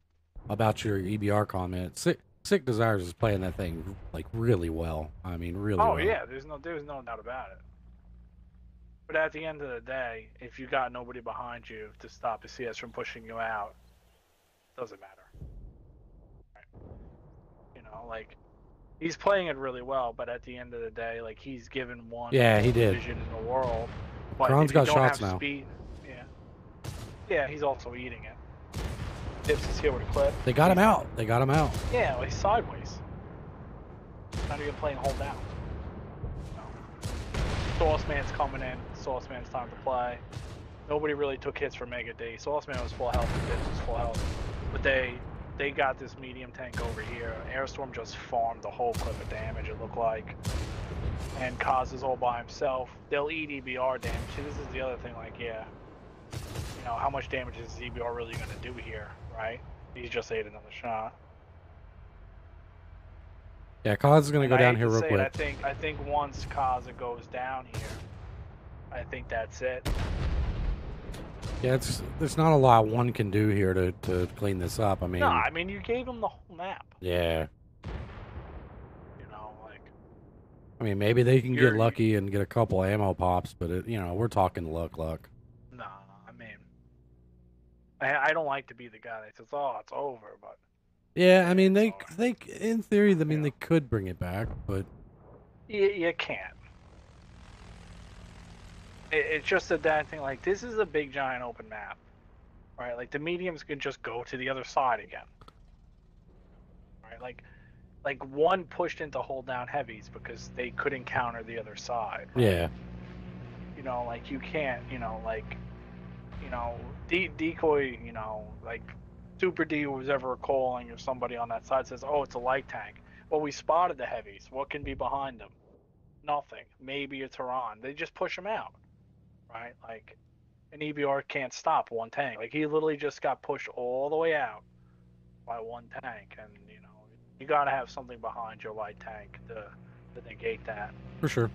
about your EBR comment, Sick Sick Desires is playing that thing like really well. I mean, really. Oh well. yeah, there's no there's no doubt about it. But at the end of the day, if you got nobody behind you to stop the CS from pushing you out, it doesn't matter. Right. You know, like he's playing it really well, but at the end of the day, like he's given one Yeah, he did. vision in the world. But Kron's if you got don't shots have now. Speed, yeah, yeah, he's also eating it. Dips is here with a clip. They got him out. They got him out. Yeah, he's sideways. Not even playing hold down. Sauce Man's coming in. Sauce Man's time to play. Nobody really took hits for Mega D. Sauce Man was full health and Dips was full health. But they they got this medium tank over here. Airstorm just farmed the whole clip of damage, it looked like. And Kaz is all by himself. They'll eat EBR damage. See, this is the other thing, like, yeah. You know, how much damage is EBR really going to do here, right? He's just ate another shot. Yeah, Kaz is gonna go I down here real say it, I quick. think I think once Kaza goes down here, I think that's it. Yeah, it's there's not a lot one can do here to to clean this up. I mean, no, I mean you gave him the whole map. yeah. You know, like I mean, maybe they can get lucky and get a couple ammo pops, but it, you know, we're talking luck, luck. no. I mean, I I don't like to be the guy that says, "Oh, it's over," but Yeah, I mean, they they in theory, I mean, Yeah. they could bring it back, but you, you can't. It, it's just a bad thing. Like this is a big giant open map, right? Like the mediums can just go to the other side again, right? Like, like one pushed into hold down heavies because they couldn't counter the other side. right? yeah, You know, like you can't. You know, like, you know, de- decoy. You know, like Super D was ever calling or somebody on that side says, "Oh, it's a light tank." Well, we spotted the heavies. What can be behind them? Nothing. Maybe a Tehran. They just push them out, right? Like, an EBR can't stop one tank. Like he literally just got pushed all the way out by one tank, and you know, you gotta have something behind your light tank to to negate that. for sure.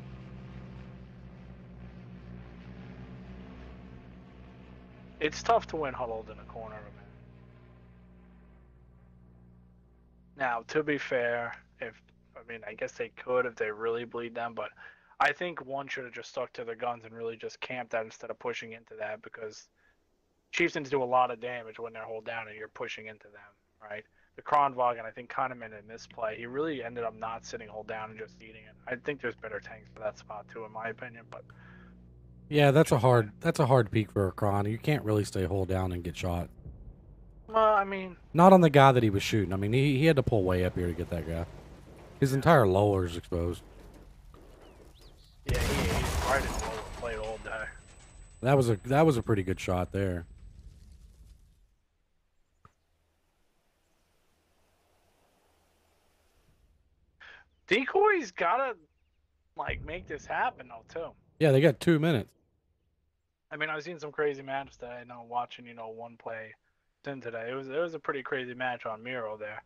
It's tough to win huddled in a corner, man. Now, to be fair, if I mean, I guess they could if they really bleed them, but I think one should have just stuck to their guns and really just camped that instead of pushing into that because chieftains do a lot of damage when they're hold down and you're pushing into them, right? The Kranvagn, I think, kind of made a misplay. He really ended up not sitting hold down and just eating it. I think there's better tanks for that spot too, in my opinion. But Yeah, that's a hard that's a hard peak for a Kron. You can't really stay hold down and get shot. well, I mean, Not on the guy that he was shooting. I mean, he, he had to pull way up here to get that guy. His entire lower is exposed. Yeah, he, he's right in the lower plate all day. That was a that was a pretty good shot there. Decoy's gotta like make this happen though too. Yeah, they got two minutes. I mean, I've seen some crazy matches today. I know watching, you know, one play in today. It was it was a pretty crazy match on Miro there.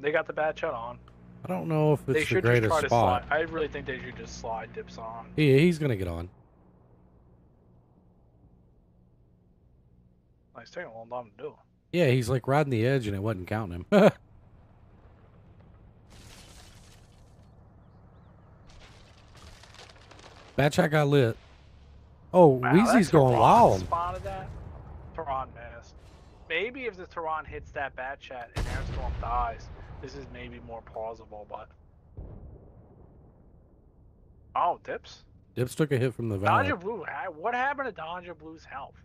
They got the Bat Chat on. I don't know if it's they the greatest spot. Slide. I really think they should just slide dips on. Yeah, he's gonna get on. It's taking a long time to do. Yeah, he's like riding the edge and it wasn't counting him. Bat Chat got lit. Oh, wow, Wheezy's going wild. That. Man. Maybe if the Tehran hits that bat chat and Airstorm dies, this is maybe more plausible, but. Oh, dips. Dips took a hit from the Dodger Valor. Blue. What happened to Dodger Blue's health?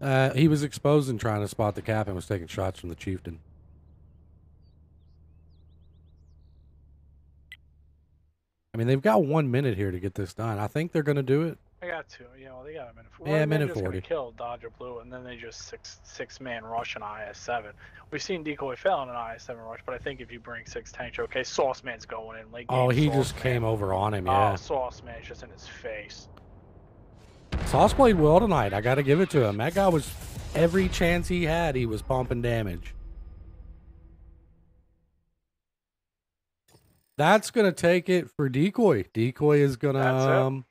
Uh, he was exposed and trying to spot the cap and was taking shots from the chieftain. I mean, they've got one minute here to get this done. I think they're going to do it. I got two. Yeah, know, they got a minute. Yeah, Well, minute just 40. Gonna kill Dodger Blue, and then they just six six man rush an IS seven. We've seen Decoy fail in an IS seven rush, but I think if you bring six tanks, okay, Sauce Man's going in late oh, game. Oh, he Sauce just Man. came over on him. Oh, Yeah, Sauce Man's just in his face. Sauce played well tonight. I got to give it to him. That guy was every chance he had, he was pumping damage. That's gonna take it for Decoy. Decoy is gonna um,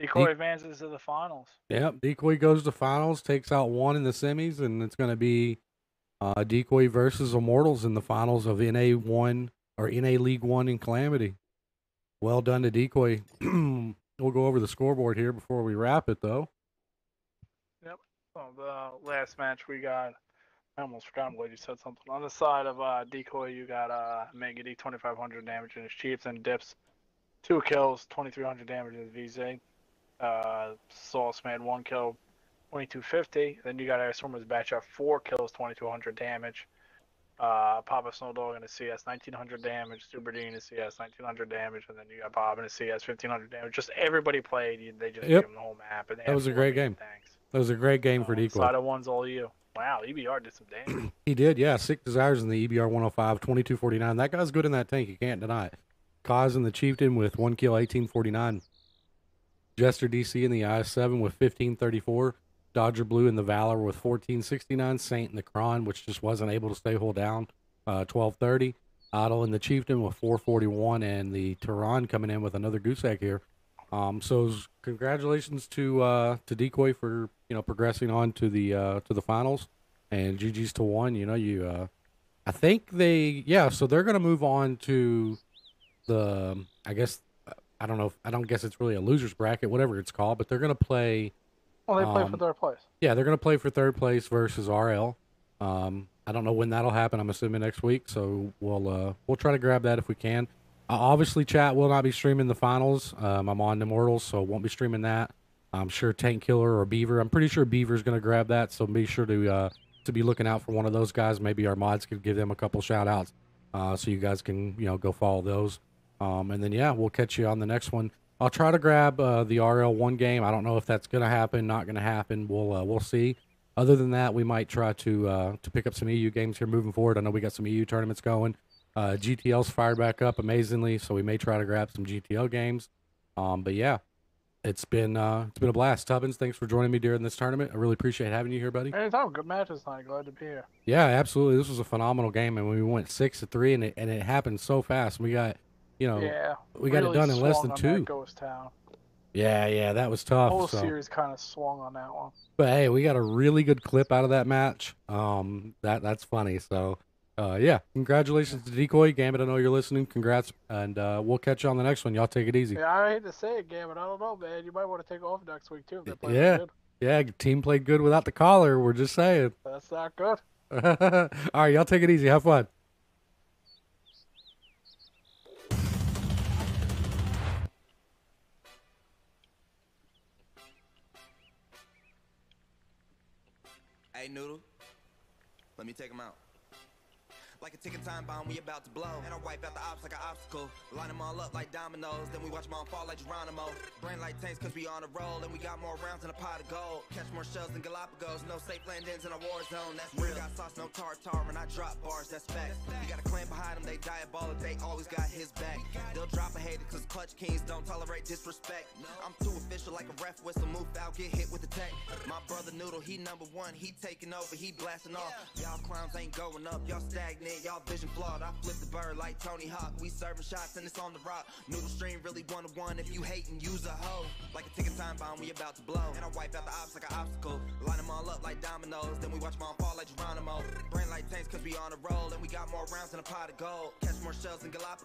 Decoy advances to the finals. Yep, Decoy goes to finals, takes out one in the semis, and it's going to be uh, Decoy versus Immortals in the finals of NA one or NA League One in Calamity. Well done to Decoy. we'll go over the scoreboard here before we wrap it, though. So the last match we got, I almost forgot. Glad you said something. On the side of uh, Decoy, you got uh, Mega D 2500 damage in his Chiefs and Dips, two kills, 2300 damage in his VZ. Uh, Sauce Man one kill, 2250. Then you got Airstormer's Bat Chat four kills, 2200 damage. Uh, Papa Snowdog in a CS 1900 damage, Super D in a CS 1900 damage, and then you got Bob in a CS 1500 damage. Just everybody played. They just Yep. gave him the whole map. And That was a great game. Thanks. That was a great game for Uh, Decoy. Side of one's all you. Wow, EBR did some damage. He did, yeah. Sick Desires in the EBR 105, 2249. That guy's good in that tank. You can't deny it. Kaz in the Chieftain with one kill, 1849. Jester DC in the IS7 with 1534. Dodger Blue in the Valor with 1469. Saint in the Kron, which just wasn't able to stay hold down, uh, 1230. Idol in the Chieftain with 441. And the Tehran coming in with another goose egg here. Um, so congratulations to uh, to Decoy for you know progressing on to the uh, to the finals and GG's to one. You know, you, uh, I think they, yeah. So they're gonna move on to the, I guess, I don't know. If, I don't guess it's really a losers bracket, whatever it's called, but they're gonna play. Well, they play for Um, third place. Yeah, they're gonna play for third place versus RL. Um, I don't know when that'll happen. I'm assuming next week. So we'll uh, we'll try to grab that if we can. Uh, obviously, chat will not be streaming the finals. Um, I'm on Immortals, so won't be streaming that. I'm sure Tank Killer or Beaver. I'm pretty sure Beaver's going to grab that, so be sure to uh, to be looking out for one of those guys. Maybe our mods could give them a couple shout outs, uh, so you guys can you know go follow those. Um, and then yeah, we'll catch you on the next one. I'll try to grab uh, the RL one game. I don't know if that's going to happen, not going to happen. We'll uh, we'll see. Other than that, we might try to uh, to pick up some EU games here moving forward. I know we got some EU tournaments going. Uh, GTL's fired back up amazingly, so we may try to grab some GTL games. Um, but yeah, it's been uh, it's been a blast. Tubbins, thanks for joining me during this tournament. I really appreciate having you here, buddy. Anytime, good matches tonight. Glad to be here. Yeah, absolutely. This was a phenomenal game, and we went six to three, and it and it happened so fast. We got, you know, yeah, we got it done in less than two. Ghost town. yeah, yeah, that was The tough. whole so. series kind of swung on that one. But hey, we got a really good clip out of that match. Um, that that's funny. So, uh, yeah, congratulations to Decoy Gambit. I know you're listening. Congrats, and uh, we'll catch you on the next one. Y'all take it easy. Yeah, I hate to say it, Gavin. I don't know, man. You might want to take off next week too. Yeah. good. Yeah, team played good without the collar. We're just saying. That's not good. All right, y'all take it easy. Have fun. Hey, Noodle, let me take him out. Like a ticking time bomb, we about to blow. And I wipe out the ops like an obstacle. Line them all up like dominoes. Then we watch them all fall like Geronimo. Brain like tanks cause we on a roll. And we got more rounds in a pot of gold. Catch more shells than Galapagos. No safe landings in a war zone. That's real. Got sauce, no tartar. And I drop bars, that's fact. You got a clan behind them, they diabolic. They always got his back. They'll drop a hater cause clutch kings don't tolerate disrespect. I'm too official like a ref whistle. Move out, get hit with the tech. My brother Noodle, he number one. He taking over, he blasting off. Y'all clowns ain't going up. Y'all stagnant, y'all vision flawed. I flip the bird like Tony Hawk. We serving shots and it's on the rock. Noodle stream really one to one. If you hating, use a hoe. Like a ticking time bomb, we about to blow. And I wipe out the ops like an obstacle. Line them all up like dominoes. Then we watch them all fall like Geronimo. Brain like tanks cause we on a roll. And we got more rounds in a pot of gold. Catch more shells than Galapagos.